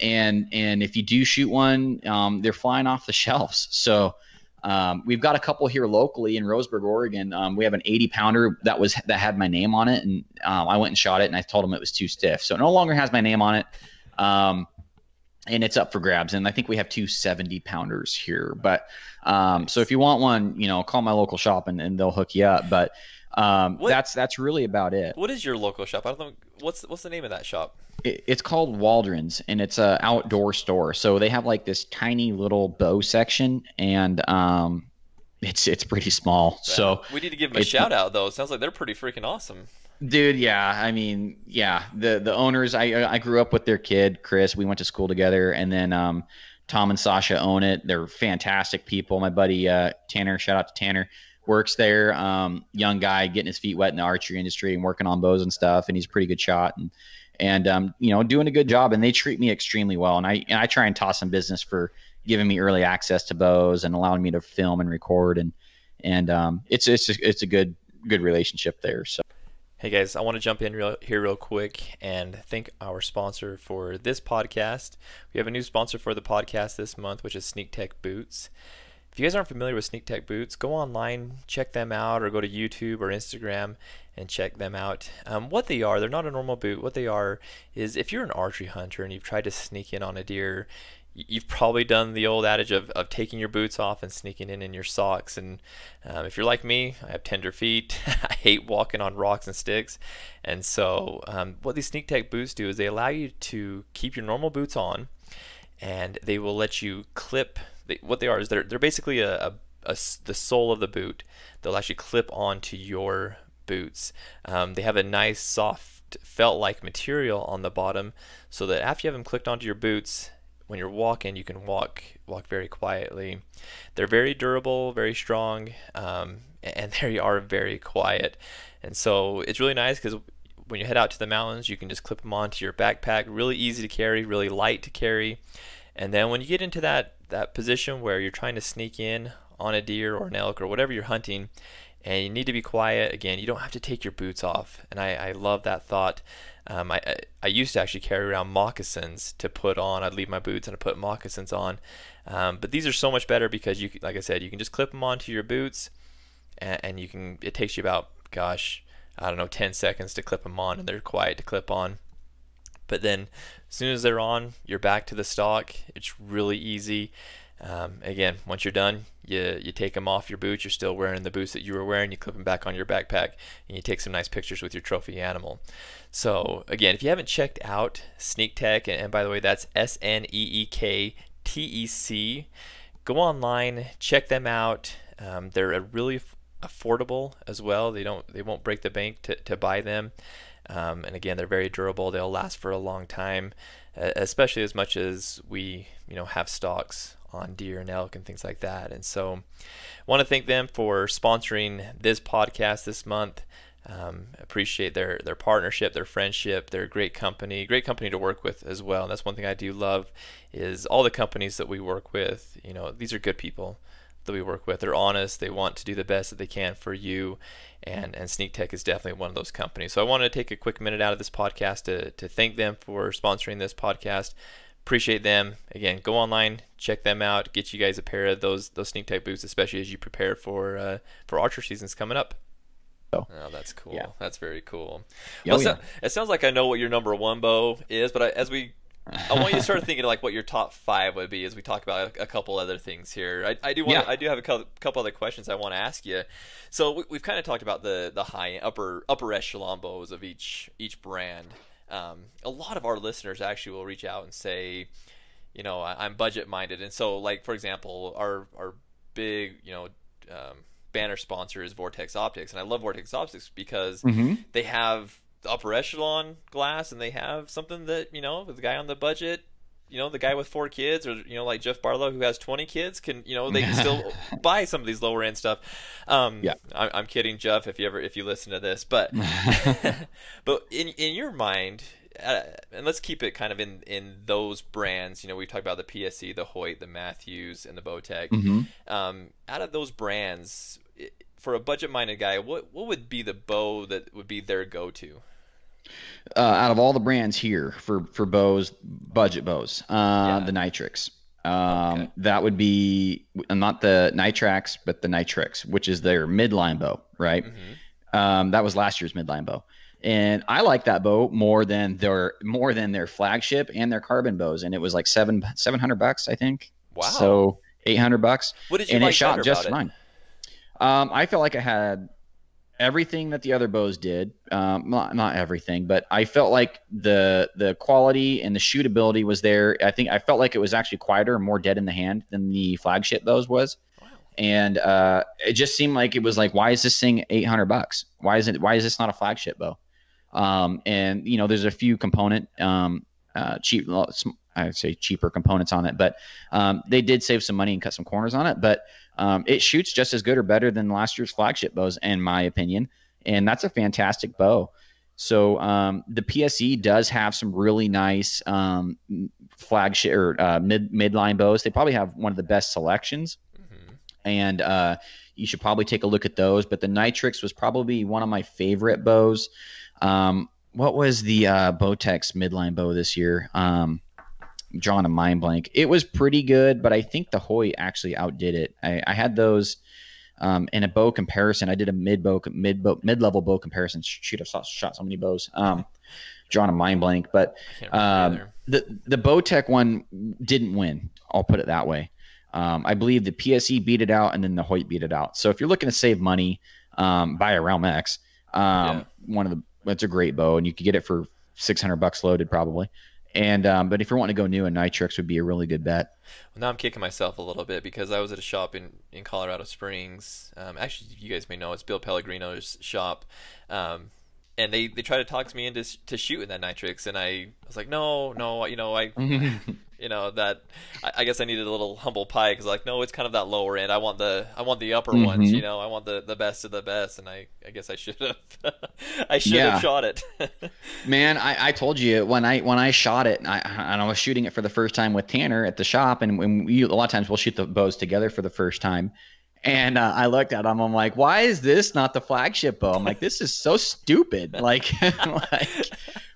and and if you do shoot one, um, they're flying off the [LAUGHS] shelves. So um, we've got a couple here locally in Roseburg, Oregon. Um, we have an 80 pounder that was that had my name on it, and um, I went and shot it, and I told them it was too stiff, so it no longer has my name on it. And it's up for grabs. And I think we have two 70 pounders here. But um, nice. so if you want one, you know, call my local shop and, and they'll hook you up. But um, that's that's really about it. What is your local shop? I don't know. What's what's the name of that shop? It, it's called Waldron's, and it's a outdoor store. So they have like this tiny little bow section, and um, it's it's pretty small. So we need to give them a shout out though. It sounds like they're pretty freaking awesome. Dude, yeah. I mean, yeah. The the owners, I I grew up with their kid, Chris. We went to school together, and then um, Tom and Sasha own it. They're fantastic people. My buddy uh, Tanner, shout out to Tanner, works there. Um, young guy getting his feet wet in the archery industry and working on bows and stuff, and he's a pretty good shot and and um, you know doing a good job. And they treat me extremely well. And I and I try and toss some business for giving me early access to bows and allowing me to film and record and and um, it's it's it's a good good relationship there. So. Hey guys, I want to jump in real, here real quick and thank our sponsor for this podcast. We have a new sponsor for the podcast this month, which is SneekTec Boots. If you guys aren't familiar with SneekTec Boots, go online, check them out, or go to YouTube or Instagram and check them out. Um, what they are, they're not a normal boot. What they are is if you're an archery hunter and you've tried to sneak in on a deer, you've probably done the old adage of, of taking your boots off and sneaking in in your socks. And um, if you're like me, I have tender feet. [LAUGHS] I hate walking on rocks and sticks. And so, um, what these SneekTec boots do is they allow you to keep your normal boots on, and they will let you clip. They, what they are is they're they're basically a, a, a, the sole of the boot. They'll actually clip onto your boots. Um, they have a nice soft felt-like material on the bottom, so that after you have them clicked onto your boots when you're walking, you can walk walk very quietly. They're very durable, very strong, um, and [LAUGHS] they are very quiet. And so it's really nice because when you head out to the mountains, you can just clip them onto your backpack. Really easy to carry, really light to carry. And then when you get into that that position where you're trying to sneak in on a deer or an elk or whatever you're hunting, and you need to be quiet. Again, you don't have to take your boots off, and I, I love that thought. Um, I, I used to actually carry around moccasins to put on. I'd leave my boots and I'd put moccasins on. Um, but these are so much better because you, like I said, you can just clip them onto your boots, and, and you can. It takes you about, gosh, I don't know, 10 seconds to clip them on, and they're quiet to clip on. But then, as soon as they're on, you're back to the stock. It's really easy. Um, again, once you're done, you, you take them off your boots. You're still wearing the boots that you were wearing. You clip them back on your backpack, and you take some nice pictures with your trophy animal. So again, if you haven't checked out SneekTec, and, and by the way, that's S N E E K T E C, go online, check them out. Um, they're a really affordable as well. They don't they won't break the bank to, to buy them. Um, and again, they're very durable. They'll last for a long time, especially as much as we you know have stocks on deer and elk and things like that. And so, I want to thank them for sponsoring this podcast this month. Um, appreciate their their partnership, their friendship. They're a great company, great company to work with as well. And that's one thing I do love is all the companies that we work with. You know, these are good people that we work with. They're honest. They want to do the best that they can for you. And and SneekTec is definitely one of those companies. So I wanted to take a quick minute out of this podcast to to thank them for sponsoring this podcast appreciate them. Again, go online, check them out, get you guys a pair of those those SneekTec boots, especially as you prepare for uh, for archer seasons coming up. Oh, oh that's cool. Yeah. That's very cool. Well, oh, yeah. it sounds like I know what your number one bow is, but I, as we, I want you to start thinking like what your top five would be as we talk about a, a couple other things here. I, I do want, yeah. I do have a couple other questions I want to ask you. So we, have kind of talked about the the high upper upper echelon bows of each each brand um, a lot of our listeners actually will reach out and say, you know, I, am budget minded, and so like for example, our our big you know um, banner sponsor is Vortex Optics, and I love Vortex Optics because mm-hmm. they have the upper echelon glass, and they have something that you know the guy on the budget you know the guy with four kids or you know like jeff barlow who has 20 kids can you know they can still [LAUGHS] buy some of these lower end stuff. Um yeah. I, am kidding jeff if you ever if you listen to this but [LAUGHS] [LAUGHS] but in in your mind uh, and let's keep it kind of in in those brands you know we've talked about the pse the hoyt the mathews and the bowtech. Mm-hmm. um out of those brands for a budget minded guy what what would be the bow that would be their go-to uh, out of all the brands here for for bows, budget bows, uh, yeah. the Nitrix. Um, okay. That would be not the Nitrax, but the Nitrix, which is their midline bow, right? Mm-hmm. Um, that was last year's midline bow, and I like that bow more than their more than their flagship and their carbon bows, and it was like seven seven hundred bucks, I think. Wow. So eight hundred bucks. What did you and like it shot just fine. Um, I felt like I had everything that the other bows did. Um, not not everything, but I felt like the the quality and the shootability was there. I think I felt like it was actually quieter and more dead in the hand than the flagship bows was. And uh, it just seemed like it was like, why is this thing 800 bucks? Why is it? Why is this not a flagship bow? Um, and you know, there's a few component um, uh, cheap. I'd say cheaper components on it, but um, they did save some money and cut some corners on it. But um, it shoots just as good or better than last year's flagship bows, in my opinion. And that's a fantastic bow. So um, the PSE does have some really nice um, flagship or uh, mid midline bows. They probably have one of the best selections, mm-hmm. and uh, you should probably take a look at those. But the Nitrix was probably one of my favorite bows. Um, what was the uh, Bowtech's midline bow this year? Um, drawing a mind blank. It was pretty good, but I think the Hoyt actually outdid it. I, I had those um, in a bow comparison. I did a mid bow mid bow mid level bow comparison. Shoot, I've shot so many bows. Um, drawing a mind blank, but um, the the Bowtech one didn't win. I'll put it that way. Um, I believe the PSE beat it out, and then the Hoyt beat it out. So if you're looking to save money, um, buy a Realm X. Um, yeah. One of the it's a great bow, and you could get it for 600 bucks loaded probably. And um, but if you're wanting to go new, a Nitrix would be a really good bet. Well, now I'm kicking myself a little bit because I was at a shop in, in Colorado Springs. Um, actually, you guys may know it's Bill Pellegrino's shop, um, and they, they tried to talk me into to shooting that Nitrix, and I, I was like, no, no, you know, I [LAUGHS] you know that I, I guess I needed a little humble pie because like no, it's kind of that lower end. I want the I want the upper mm-hmm. ones. You know, I want the the best of the best, and I I guess I should have [LAUGHS] I should yeah. have shot it. [LAUGHS] Man, I, I told you when I when I shot it, I and I was shooting it for the first time with Tanner at the shop, and when we, a lot of times we'll shoot the bows together for the first time. And uh, I looked at him. I'm like, why is this not the flagship bow? I'm like, this is so stupid. [LAUGHS] Like, like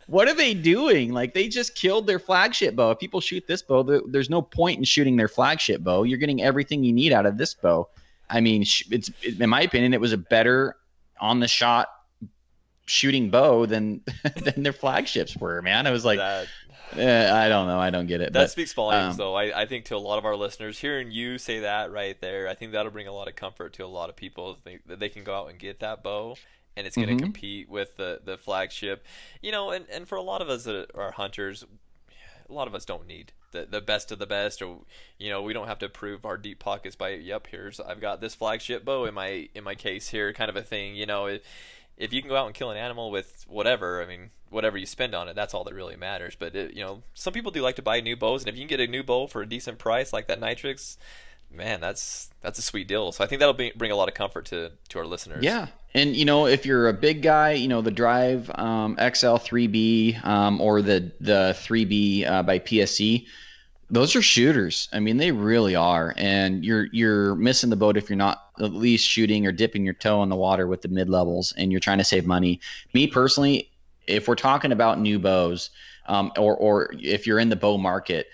what are they doing? Like they just killed their flagship bow. If people shoot this bow, there's no point in shooting their flagship bow. You're getting everything you need out of this bow. I mean, it's in my opinion, it was a better on the shot shooting bow than [LAUGHS] than their flagships were. Man, I was like, that, uh, I don't know, I don't get it. That but, speaks volumes, um, though. I, I think to a lot of our listeners, hearing you say that right there, I think that'll bring a lot of comfort to a lot of people. Think that they can go out and get that bow and it's going to mm-hmm. compete with the the flagship. You know, and and for a lot of us that are hunters, a lot of us don't need the the best of the best, or you know, we don't have to prove our deep pockets by yep, here's I've got this flagship bow in my in my case here, kind of a thing. You know, if you can go out and kill an animal with whatever, I mean, whatever you spend on it, that's all that really matters. But it, you know, some people do like to buy new bows, and if you can get a new bow for a decent price like that Nitrix man, that's that's a sweet deal. So I think that'll be, bring a lot of comfort to to our listeners. Yeah, and you know, if you're a big guy, you know the Drive um, XL 3B um, or the the 3B uh, by PSE, those are shooters. I mean, they really are. And you're you're missing the boat if you're not at least shooting or dipping your toe in the water with the mid levels, and you're trying to save money. Me personally, if we're talking about new bows, um, or or if you're in the bow market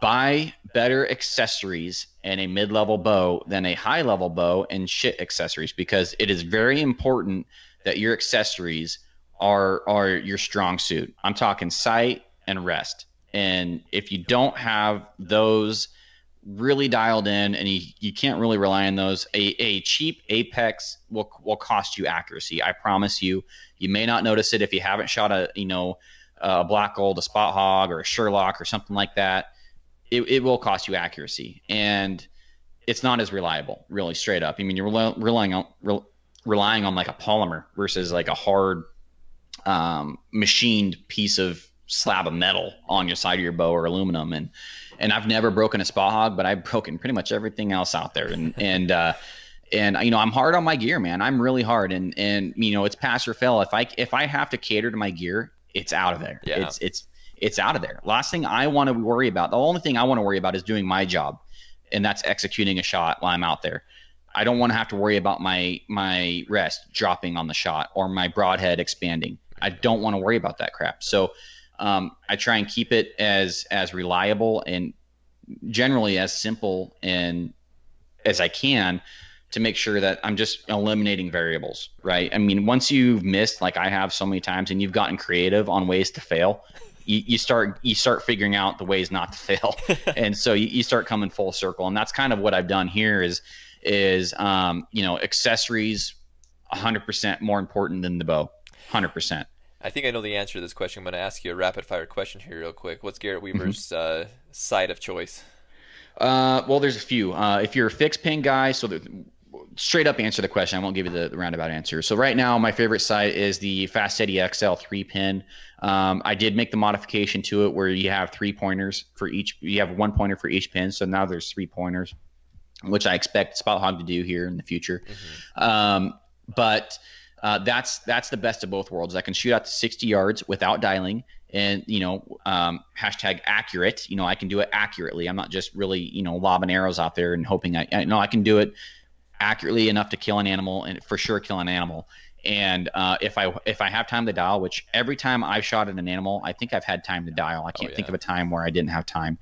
buy better accessories and a mid-level bow than a high-level bow and shit accessories because it is very important that your accessories are are your strong suit. I'm talking sight and rest. And if you don't have those really dialed in and you, you can't really rely on those, a, a cheap Apex will will cost you accuracy. I promise you. You may not notice it if you haven't shot a you know a black gold, a Spot Hogg, or a Sherlock or something like that it, it will cost you accuracy and it's not as reliable really straight up. I mean you're relying on re- relying on like a polymer versus like a hard um, machined piece of slab of metal on your side of your bow or aluminum. And and I've never broken a Spot Hogg but I've broken pretty much everything else out there. And [LAUGHS] and uh and you know I'm hard on my gear man. I'm really hard. And and you know it's pass or fail. If I if I have to cater to my gear it's out of there. Yeah. it's it's it's out of there. Last thing I want to worry about, the only thing I want to worry about is doing my job, and that's executing a shot while I'm out there. I don't want to have to worry about my my rest dropping on the shot or my broadhead expanding. I don't want to worry about that crap. So um, I try and keep it as as reliable and generally as simple and as I can to make sure that I'm just eliminating variables, right? I mean, once you've missed like I have so many times and you've gotten creative on ways to fail, you, you start you start figuring out the ways not to fail [LAUGHS] and so you, you start coming full circle and that's kind of what i've done here is is um, you know accessories 100% more important than the bow 100% I think I know the answer to this question. I'm going to ask you a rapid fire question here, real quick. What's Garrett mm-hmm. Weaver's uh, side of choice? Uh, well, there's a few. Uh, if you're a fixed pin guy, so the, straight up answer the question. I won't give you the, the, roundabout answer. So right now, my favorite sight is the Fast Eddie XL three pin. Um, I did make the modification to it where you have three pointers for each. You have one pointer for each pin. So now there's three pointers, which I expect Spot Hogg to do here in the future. Mm-hmm. Um, but uh, that's that's the best of both worlds. I can shoot out to 60 yards without dialing, and you know, um, hashtag accurate. You know, I can do it accurately. I'm not just really you know lobbing arrows out there and hoping I. I no, I can do it accurately enough to kill an animal and for sure kill an animal. And uh, if I if I have time to dial, which every time I've shot at an animal, I think I've had time to dial. I can't oh, yeah. think of a time where I didn't have time.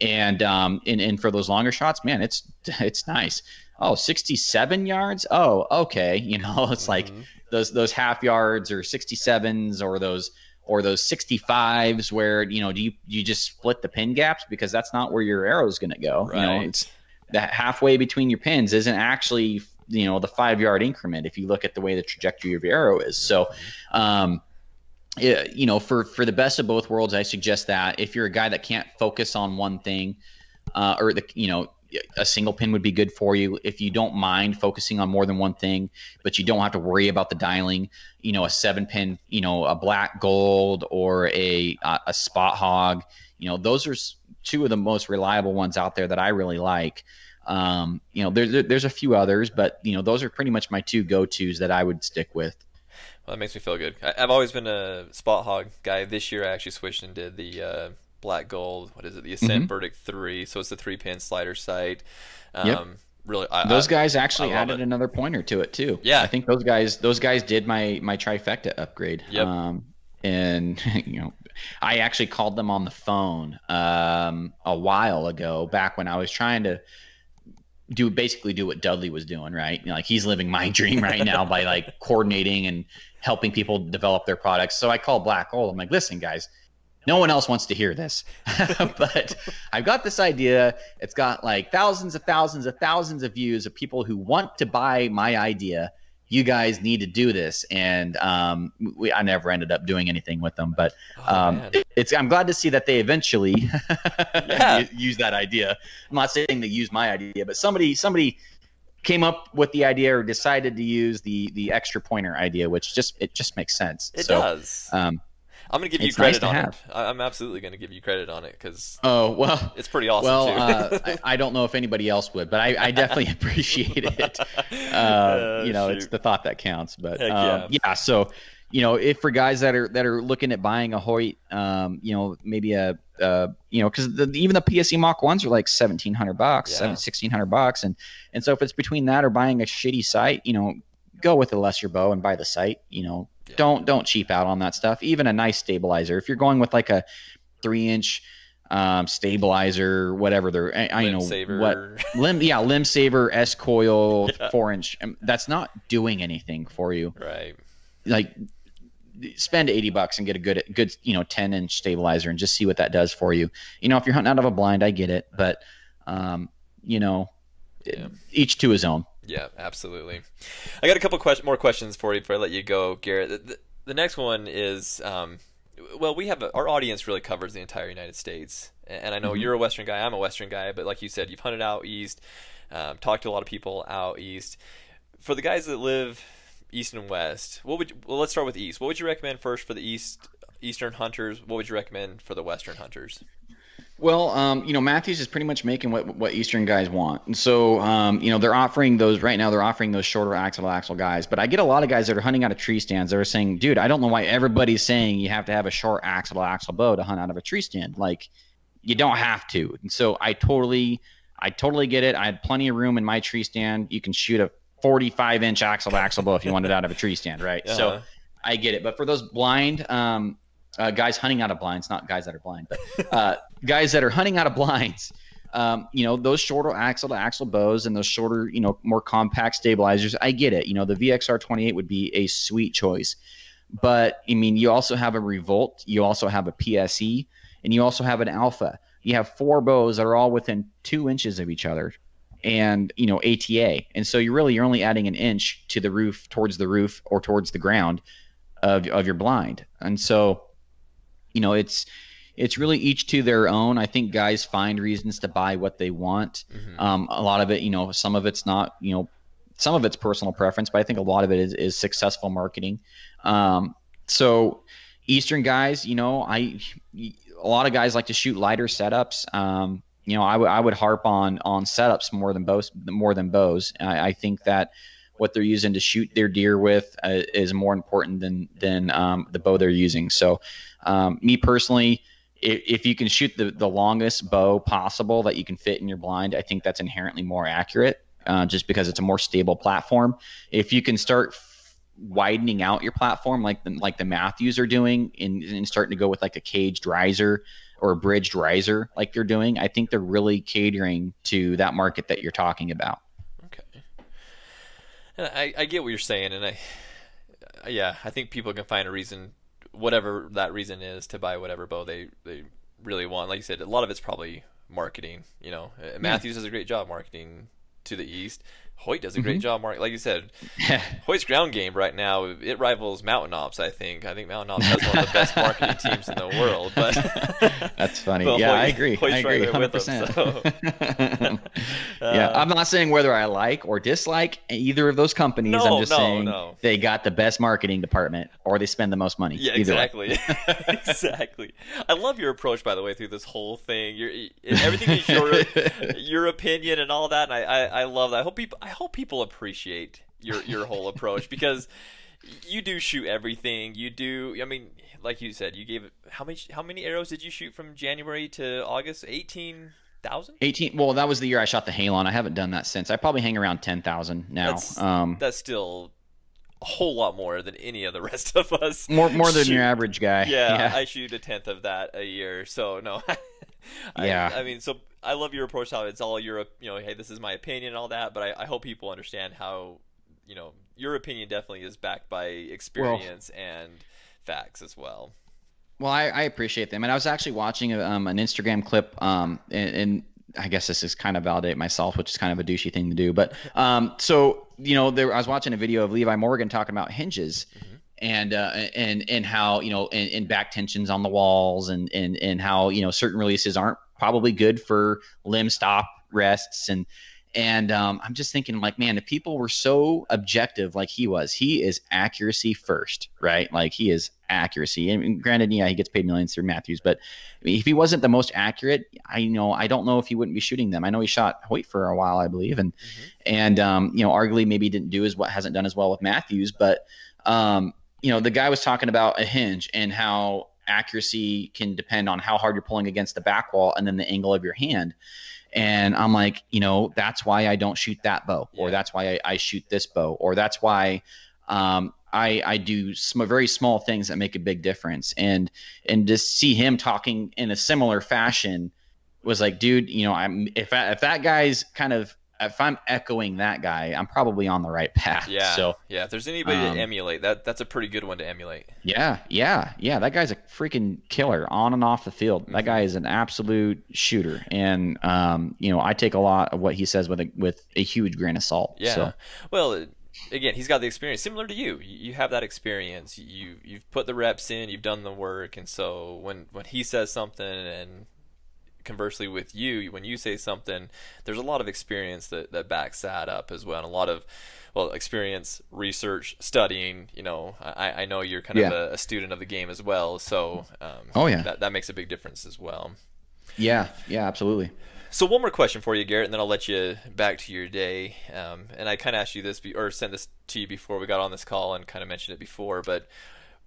And um and, and for those longer shots, man, it's [LAUGHS] it's nice. Oh, 67 yards. Oh, okay. You know, [LAUGHS] it's mm-hmm. like those those half yards or 67s or those or those 65s where you know do you you just split the pin gaps because that's not where your arrow is going to go. Right. You know, it's that halfway between your pins isn't actually you know the five yard increment if you look at the way the trajectory of your arrow is so um, you know for for the best of both worlds i suggest that if you're a guy that can't focus on one thing uh, or the you know a single pin would be good for you if you don't mind focusing on more than one thing, but you don't have to worry about the dialing. You know, a seven pin, you know, a black gold or a a Spot Hogg. You know, those are two of the most reliable ones out there that I really like. Um, you know, there's there's a few others, but you know, those are pretty much my two go tos that I would stick with. Well, that makes me feel good. I, have always been a Spot Hogg guy. This year, I actually switched and did the uh, black gold. What is it? The Ascent mm-hmm. Verdict three. So it's the three pin slider sight. Um, yep. Really, I, those guys actually added it. another pointer to it too. Yeah, I think those guys those guys did my my trifecta upgrade. Yep. Um, and [LAUGHS] you know, I actually called them on the phone um, a while ago, back when I was trying to do basically do what Dudley was doing, right? You know, like he's living my [LAUGHS] dream right now by like coordinating and helping people develop their products. So I called Black Gold. I'm like, listen, guys, no one else wants to hear this, [LAUGHS] but I've got this idea. It's got like thousands of thousands of thousands of views of people who want to buy my idea you guys need to do this. And um, we, I never ended up doing anything with them, but oh, um, it, it's I'm glad to see that they eventually [LAUGHS] use that idea. I'm not saying they use my idea, but somebody somebody came up with the idea or decided to use the the extra pointer idea, which just it just makes sense. It so, does. Um, I'm going to give you credit nice on have. it. I'm absolutely going to give you credit on it because oh well, it's pretty awesome. Well, uh, I, [LAUGHS] I, don't know if anybody else would, but I, I definitely [LAUGHS] appreciate it. [LAUGHS] Uh, you know, shoot. it's the thought that counts. But um, yeah. yeah, so you know, if for guys that are that are looking at buying a Hoyt, um, you know, maybe a uh, you know, because even the PSE Mach ones are like seventeen hundred bucks, yeah. sixteen hundred bucks, and and so if it's between that or buying a shitty sight, you know, go with a lesser bow and buy the sight. You know, yeah. Don't don't cheap out on that stuff. Even a nice stabilizer. If you're going with like a three inch um, stabilizer, whatever they're, I, I know saver. what limb, yeah, limb saver, S coil, [LAUGHS] yeah. four inch. Um, that's not doing anything for you. Right. Like, spend eighty bucks and get a good, good, you know, ten inch stabilizer and just see what that does for you. You know, if you're hunting out of a blind, I get it, but, um, you know, yeah. each to his own. Yeah, absolutely. I got a couple question, more questions for you before I let you go, Garrett. The, the, the next one is, um, well, we have a, our audience really covers the entire United States, and I know mm-hmm. you're a Western guy. I'm a Western guy, but like you said, you've hunted out east, um, talked to a lot of people out east. For the guys that live east and west, what would you, well, let's start with east. What would you recommend first for the east eastern hunters? What would you recommend for the western hunters? Well, um, you know, Mathews is pretty much making what what Eastern guys want, and so um, you know they're offering those right now. They're offering those shorter axle axle guys, but I get a lot of guys that are hunting out of tree stands They're saying, "Dude, I don't know why everybody's saying you have to have a short axle axle bow to hunt out of a tree stand. Like, you don't have to." And so I totally, I totally get it. I had plenty of room in my tree stand. You can shoot a 45 inch axle axle bow if you want it out of a tree stand, right? Uh-huh. So I get it. But for those blind, um, uh, guys hunting out of blinds, not guys that are blind, but uh, [LAUGHS] guys that are hunting out of blinds. Um, you know, those shorter axle to axle bows and those shorter, you know, more compact stabilizers. I get it. You know, the VXR 28 would be a sweet choice. But I mean, you also have a Revolt, you also have a PSE, and you also have an Alpha. You have four bows that are all within two inches of each other and you know ATA. And so you're really you're only adding an inch to the roof towards the roof or towards the ground of of your blind. And so you know, it's it's really each to their own. I think guys find reasons to buy what they want. Mm-hmm. Um, a lot of it, you know, some of it's not, you know, some of it's personal preference, but I think a lot of it is, is successful marketing. Um, so Eastern guys, you know, I a lot of guys like to shoot lighter setups. Um, you know, I, w- I would I would harp on on setups more than bows more than bows. I, I think that what they're using to shoot their deer with uh, is more important than than um, the bow they're using. So, um, me personally, if, if, you can shoot the the longest bow possible that you can fit in your blind, I think that's inherently more accurate, uh, just because it's a more stable platform. If you can start widening out your platform like the, like the Mathews are doing, and, and starting to go with like a caged riser or a bridged riser like they're doing, I think they're really catering to that market that you're talking about. And I, I get what you're saying, and I, yeah, I think people can find a reason, whatever that reason is, to buy whatever bow they they really want. Like you said, a lot of it's probably marketing. You know, uh, hmm. Matthews Mathews does a great job marketing to the east. Hoyt does a great mm-hmm. job, Mark. Like you said, [LAUGHS] Hoyt's ground game right now it rivals Mountain Ops. I think. I think Mountain Ops has one of the best marketing teams in the world. But [LAUGHS] that's funny. yeah, Hoyt, I agree. Hoyt's I agree. Hundred percent. So. [LAUGHS] yeah, I'm not saying whether I like or dislike either of those companies. No, I'm just no, saying no. they got the best marketing department or they spend the most money. Yeah, exactly. exactly. I love your approach, by the way, through this whole thing. Your everything is your your opinion and all that, and I, I, I love that. I hope people. I hope people appreciate your your whole approach because you do shoot everything. You do. I mean, like you said, you gave how many how many arrows did you shoot from January to August? Eighteen thousand. Eighteen. Well, that was the year I shot the Halon. I haven't done that since. I probably hang around ten thousand now. That's, um, that's still a whole lot more than any of the rest of us. More more than your average guy. Yeah, yeah, I shoot a tenth of that a year. So no. [LAUGHS] [LAUGHS] yeah. I, I mean, so I love your approach. How it's all your, you know, hey, this is my opinion and all that. But I, I hope people understand how, you know, your opinion definitely is backed by experience well, and facts as well. Well, I, I, appreciate them, and I was actually watching um, an Instagram clip, um, and, and, I guess this is kind of validate myself, which is kind of a douchey thing to do. But um, so you know, there I was watching a video of Levi Morgan talking about hinges. Mm-hmm and uh, and and how you know and, and, back tensions on the walls and and and how you know certain releases aren't probably good for limb stop rests. And and um, I'm just thinking like man if people were so objective like he was he is accuracy first right? Like he is accuracy. And granted yeah he gets paid millions through Mathews, but if he wasn't the most accurate I know I don't know if he wouldn't be shooting them. I know he shot Hoyt for a while I believe and mm-hmm. and um, you know arguably maybe didn't do as what hasn't done as well with Mathews but um, you know, the guy was talking about a hinge and how accuracy can depend on how hard you're pulling against the back wall and then the angle of your hand. And I'm like, you know, that's why I don't shoot that bow, or that's why I, I shoot this bow, or that's why um, I, I do some very small things that make a big difference. And and to see him talking in a similar fashion was like, dude, you know, I'm if I, if that guy's kind of if I'm echoing that guy, I'm probably on the right [LAUGHS] path. Yeah. So yeah, if there's anybody um, to emulate, that that's a pretty good one to emulate. Yeah, yeah, yeah. That guy's a freaking killer on and off the field. Mm-hmm. That guy is an absolute shooter, and um, you know, I take a lot of what he says with a with a huge grain of salt. Yeah. So. Well. Again, he's got the experience similar to you. You have that experience. You you've put the reps in. You've done the work, and so when when he says something and conversely with you when you say something there's a lot of experience that, that backs that up as well and a lot of well experience research studying you know i, I know you're kind yeah. of a, a, student of the game as well so um, oh yeah that, that makes a big difference as well yeah yeah absolutely so one more question for you, Garrett, and then I'll let you back to your day. Um, and I kind of asked you this, be, or sent this to you before we got on this call, and kind of mentioned it before. But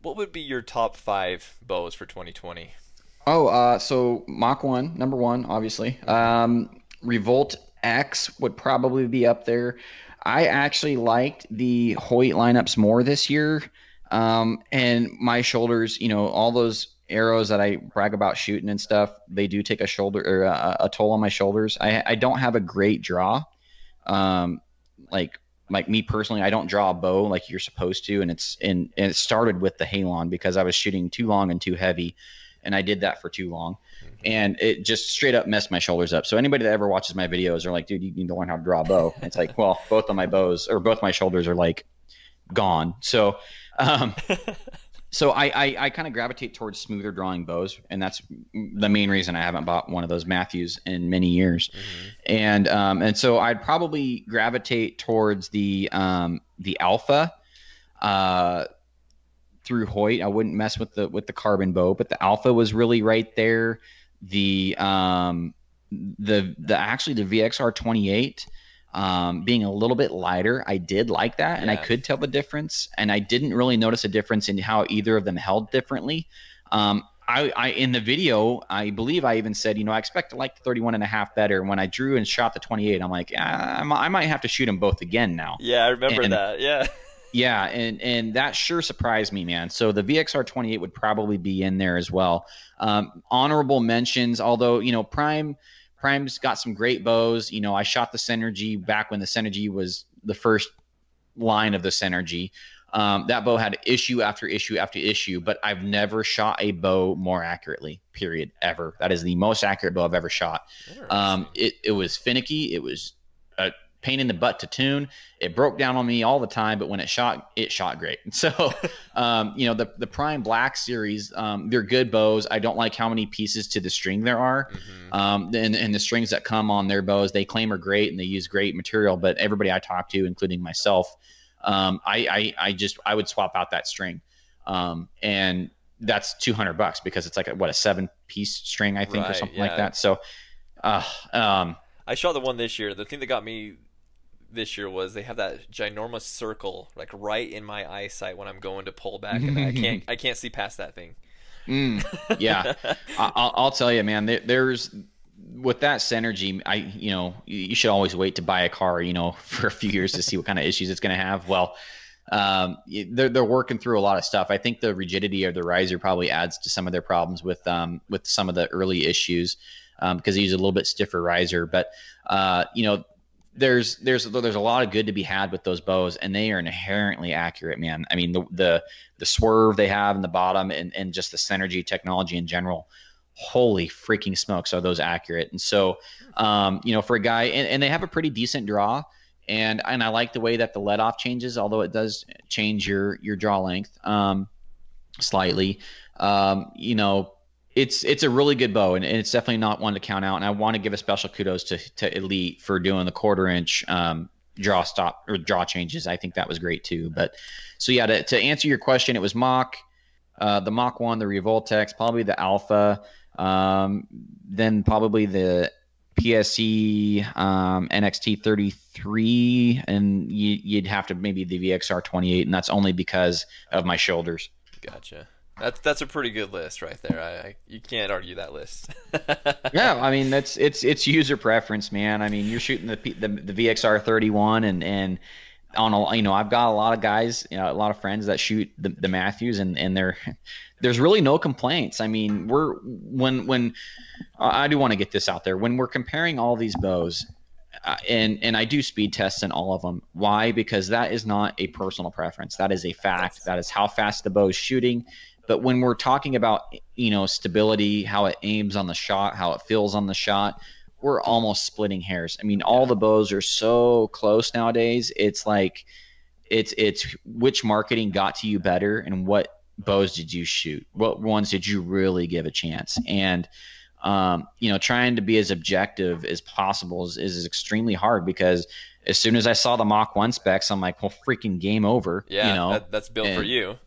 what would be your top five bows for 2020? Oh, uh, so Mach 1, number one, obviously. Um, Revolt X would probably be up there. I actually liked the Hoyt lineups more this year. Um, and my shoulders, you know, all those arrows that I brag about shooting and stuff, they do take a shoulder or a, a toll on my shoulders. I, I don't have a great draw. Um, like like me personally, I don't draw a bow like you're supposed to, and it's and, and it started with the Halon because I was shooting too long and too heavy and I did that for too long. Mm-hmm. And it just straight up messed my shoulders up. So anybody that ever watches my videos are like, dude, you need to learn how to draw a bow. [LAUGHS] it's like, well, both of my bows or both my shoulders are like gone. So, um, [LAUGHS] so I, I, I kind of gravitate towards smoother drawing bows, and that's the main reason I haven't bought one of those Mathews in many years. Mm-hmm. And um, and so I'd probably gravitate towards the um, the Alpha. Uh, through Hoyt. I wouldn't mess with the with the carbon bow, but the alpha was really right there. The um the the actually the VXR 28 um, being a little bit lighter, I did like that, and I could tell the difference. And I didn't really notice a difference in how either of them held differently. Um, I, I, in the video, I believe I even said, you know, I expect to like the 31 and a half better. When I drew and shot the 28, I'm like, ah, I might have to shoot them both again now. Yeah, I remember and, that. Yeah. [LAUGHS] Yeah, and and that sure surprised me, man. So the VXR 28 would probably be in there as well. Um, honorable mentions, although you know Prime Prime's got some great bows. You know, I shot the Centergy back when the Centergy was the first line of the Centergy. Um, that bow had issue after issue after issue, but I've never shot a bow more accurately. Period. Ever. That is the most accurate bow I've ever shot. Um, it it was finicky. It was pain in the butt to tune. It broke down on me all the time, but when it shot, it shot great. [LAUGHS] So, um, you know, the the Prime Black series, um, they're good bows. I don't like how many pieces to the string there are, mm-hmm. um, and, and the strings that come on their bows, they claim are great and they use great material. But everybody I talk to, including myself, um, I, I I just I would swap out that string, um, and that's 200 bucks because it's like a, what a seven piece string I think right, or something yeah. like that. So, uh, um, I shot the one this year. The thing that got me this year was they have that ginormous circle like right in my eyesight when I'm going to pull back, and I can't [LAUGHS] I can't see past that thing. Mm, yeah, [LAUGHS] I, will tell you, man. There, there's with that Centergy, I you know you should always wait to buy a car, you know, [LAUGHS] for a few years to see what kind of issues it's going to have. Well, um, they're they're working through a lot of stuff. I think the rigidity of the riser probably adds to some of their problems with um with some of the early issues um, because they use a little bit stiffer riser. But uh, you know, there's there's there's a lot of good to be had with those bows, and they are inherently accurate, man. I mean, the the the swerve they have in the bottom, and and just the Centergy technology in general. Holy freaking smokes, are those accurate? And so, um, you know, for a guy, and, and they have a pretty decent draw and and I like the way that the let off changes, although it does change your your draw length um, slightly. Um, you know, it's it's a really good bow, and, and, it's definitely not one to count out. And I want to give a special kudos to to Elite for doing the quarter inch um, draw stop or draw changes. I think that was great too. But so yeah, to, to answer your question, it was Mach, uh, the Mach one, the Revolt X, probably the Alpha, um, then probably the PSE um, NXT 33, and you, would have to maybe the VXR 28, and that's only because of my shoulders. Gotcha. That's that's a pretty good list right there. I, I you can't argue that list. [LAUGHS] yeah, I mean that's it's it's user preference, man. I mean you're shooting the the, the VXR 31 and and on a you know I've got a lot of guys, you know, a lot of friends that shoot the, the Mathews and and they're there's really no complaints. I mean we're when when I do want to get this out there when we're comparing all these bows. Uh, and and I do speed tests in all of them. Why? Because that is not a personal preference. That is a fact. That is how fast the bow is shooting. But when we're talking about you know stability, how it aims on the shot, how it feels on the shot, we're almost splitting hairs. I mean, all the bows are so close nowadays. It's like it's it's which marketing got to you better and what bows did you shoot? What ones did you really give a chance? And um, you know, trying to be as objective as possible is, is extremely hard because as soon as I saw the Mach 1 specs, I'm like, well, freaking game over. Yeah, you know? that, that's built and, for you.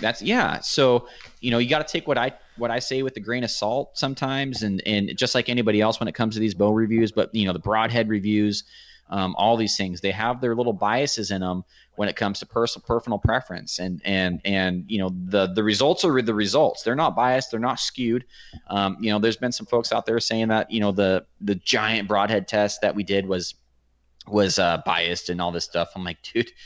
That's yeah. So you know you got to take what I what I say with a grain of salt sometimes, and and just like anybody else when it comes to these bow reviews. But you know the broadhead reviews, um, all these things they have their little biases in them when it comes to personal personal preference, and and and you know the the results are the results. They're not biased. They're not skewed. Um, you know there's been some folks out there saying that you know the the giant broadhead test that we did was was uh, biased and all this stuff. I'm like, dude. [LAUGHS]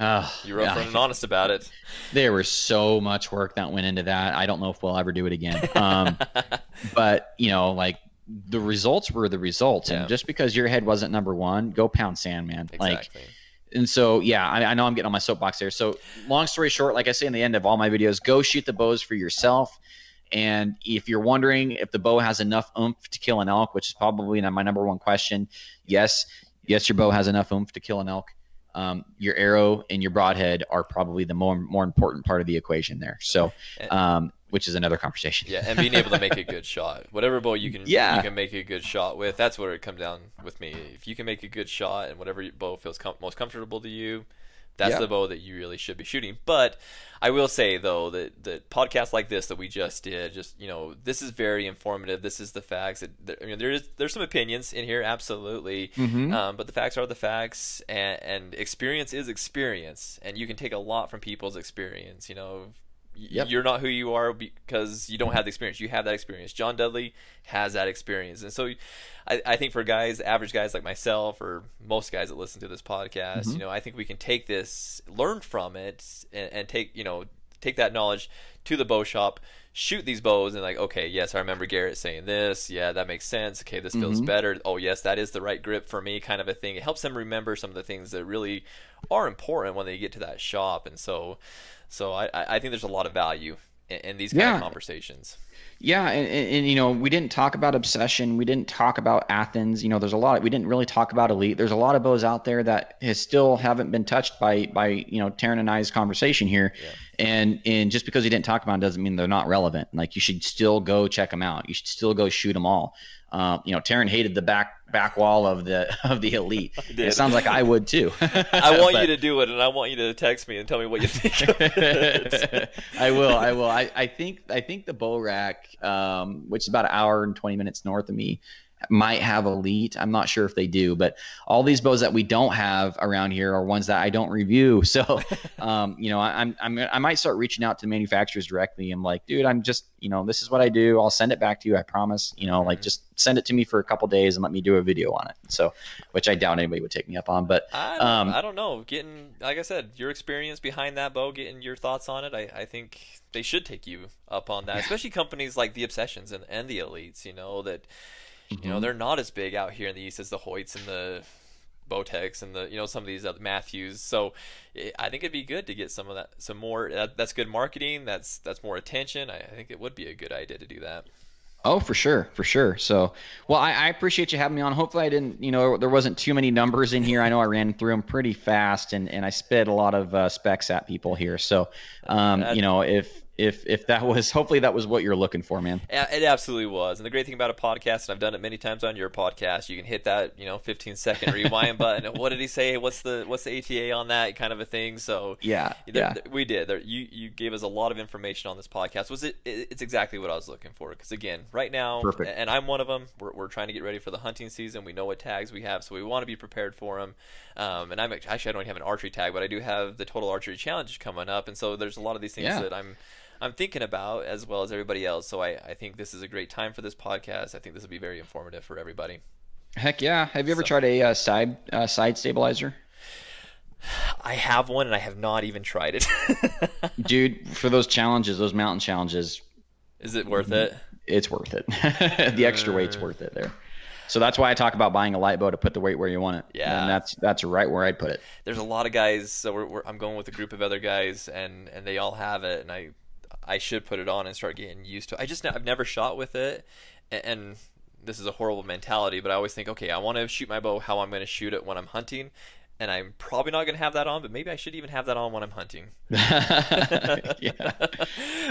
Uh, you were upfront and honest about it. [LAUGHS] There was so much work that went into that. I don't know if we'll ever do it again. Um, [LAUGHS] but you know, like the results were the results, yeah. and just because your head wasn't number one, go pound sand, man. Exactly. Like, and so yeah, I, I, know I'm getting on my soapbox there. So long story short, like I say in the end of all my videos, go shoot the bows for yourself. And if you're wondering if the bow has enough oomph to kill an elk, which is probably my number one question, yes, yes, your bow has enough oomph to kill an elk um, your arrow and your broadhead are probably the more more important part of the equation there. So, um, which is another conversation. Yeah, and being able to make a good [LAUGHS] shot, whatever bow you can, yeah. you can make a good shot with. That's where it comes down with me. If you can make a good shot and whatever bow feels com- most comfortable to you, that's the bow that you really should be shooting. But I will say though that that podcasts like this that we just did, just you know, this is very informative. This is the facts. It, there, I mean, there's there's some opinions in here, absolutely, mm-hmm. um, but the facts are the facts, and, and experience is experience, and you can take a lot from people's experience. You know, Yep. You're not who you are because you don't have the experience. You have that experience. John Dudley has that experience, and so I, I think for guys, average guys like myself, or most guys that listen to this podcast, mm-hmm. you know, I think we can take this, learn from it, and, and take you know take that knowledge to the bow shop, shoot these bows, and like, okay, yes, I remember Garrett saying this. Yeah, that makes sense. Okay, this feels mm-hmm. better. Oh, yes, that is the right grip for me, kind of a thing. It helps them remember some of the things that really are important when they get to that shop, and so so I, I think there's a lot of value in, in these kind yeah. of conversations. Yeah, and, and, you know, we didn't talk about obsession. We didn't talk about Athens. You know, there's a lot. We didn't really talk about elite. There's a lot of bows out there that has still haven't been touched by by you know Terron and I's conversation here. Yeah. And and just because you didn't talk about them doesn't mean they're not relevant. Like you should still go check them out. You should still go shoot them all. Uh, you know, Terron hated the back back wall of the [LAUGHS] of the elite. [LAUGHS] It sounds like I would too. [LAUGHS] I want but, you to do it, and I want you to text me and tell me what you think. I will. I will. I, I think I think the bow rack, um, which is about an hour and twenty minutes north of me, might have elite. I'm not sure if they do, but all these bows that we don't have around here are ones that I don't review. [LAUGHS] So, [LAUGHS] um, you know, I, I'm, I'm, I might start reaching out to manufacturers directly. I'm like, dude, I'm just, you know, this is what I do. I'll send it back to you. I promise, you know, like mm-hmm. just send it to me for a couple days and let me do a video on it. So, which I doubt anybody would take me up on, but, I, um, I don't know. Getting, like I said, your experience behind that bow, getting your thoughts on it. I, I think they should take you up on that, especially companies like the Obsessions and, and the Elites, you know, that, Mm-hmm. You know, mm-hmm. they're not as big out here in the east as the Hoyts and the Bowtechs and the you know some of these other Mathews. So I think it'd be good to get some of that, some more. That, that's good marketing. That's that's more attention. I, I think it would be a good idea to do that. Oh, for sure, for sure. So, well, I, I, appreciate you having me on. Hopefully, I didn't, you know, there wasn't too many numbers in here. I know I ran through them pretty fast, and and I spit a lot of uh, specs at people here. So, um, you know, if if if that was [LAUGHS] hopefully that was what you're looking for, man. It absolutely was. And the great thing about a podcast, and I've done it many times on your podcast, you can hit that you know 15 second rewind [LAUGHS] button. what did he say? What's the what's the ATA on that kind of a thing? So yeah, yeah. we did. There, you you gave us a lot of information on this podcast. Was it? It's exactly what I was looking for. Because again, right now, Perfect. and I'm one of them. We're, we're trying to get ready for the hunting season. We know what tags we have, so we want to be prepared for them. Um, and I'm actually I don't have an archery tag, but I do have the Total Archery Challenge coming up, and so there's a lot of these things yeah. that I'm I'm thinking about as well as everybody else. So I, I think this is a great time for this podcast. I think this will be very informative for everybody. Heck yeah! Have you ever so, tried a uh, side uh, side stabilizer? I have one, and I have not even tried it. [LAUGHS] Dude, for those challenges, those mountain challenges, is it worth it? It's worth it. [LAUGHS] the extra weight's uh. worth it there. So that's why I talk about buying a light bow to put the weight where you want it. Yeah, and that's that's right where I'd put it. There's a lot of guys. So we're, we're, I'm going with a group of other guys, and and they all have it, and I I should put it on and start getting used to it. I just I've never shot with it, and, and this is a horrible mentality, but I always think, okay, I want to shoot my bow how I'm going to shoot it when I'm hunting, and I'm probably not going to have that on, but maybe I should even have that on when I'm hunting. [LAUGHS] yeah,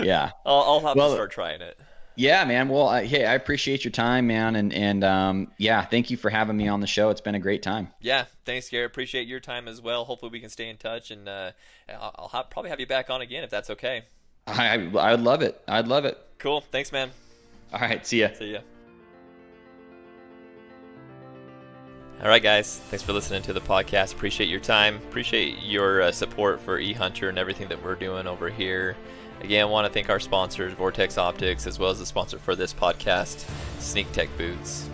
yeah. [LAUGHS] I'll, I'll have well, to start trying it. Yeah, man. Well, uh, hey, I appreciate your time, man, and and um, yeah, thank you for having me on the show. It's been a great time. Yeah, thanks, Garrett. Appreciate your time as well. Hopefully, we can stay in touch, and uh, I'll, I'll have, probably have you back on again if that's okay. I I'd love it. I'd love it. Cool. Thanks, man. All right. See ya. See ya. All right, guys. Thanks for listening to the podcast. Appreciate your time. Appreciate your uh, support for EHUNTR and everything that we're doing over here. Again, I want to thank our sponsors, Vortex Optics, as well as the sponsor for this podcast, SneekTec Boots.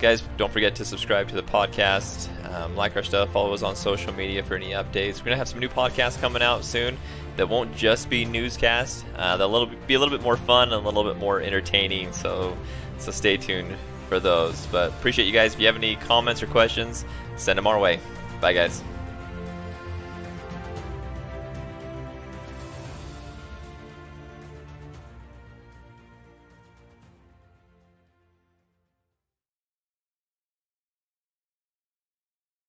Guys, don't forget to subscribe to the podcast, um, like our stuff, follow us on social media for any updates. We're going to have some new podcasts coming out soon that won't just be newscast. Uh, they'll be a little bit more fun and a little bit more entertaining. So, so stay tuned for those. But appreciate you guys. If you have any comments or questions, send them our way. Bye, guys.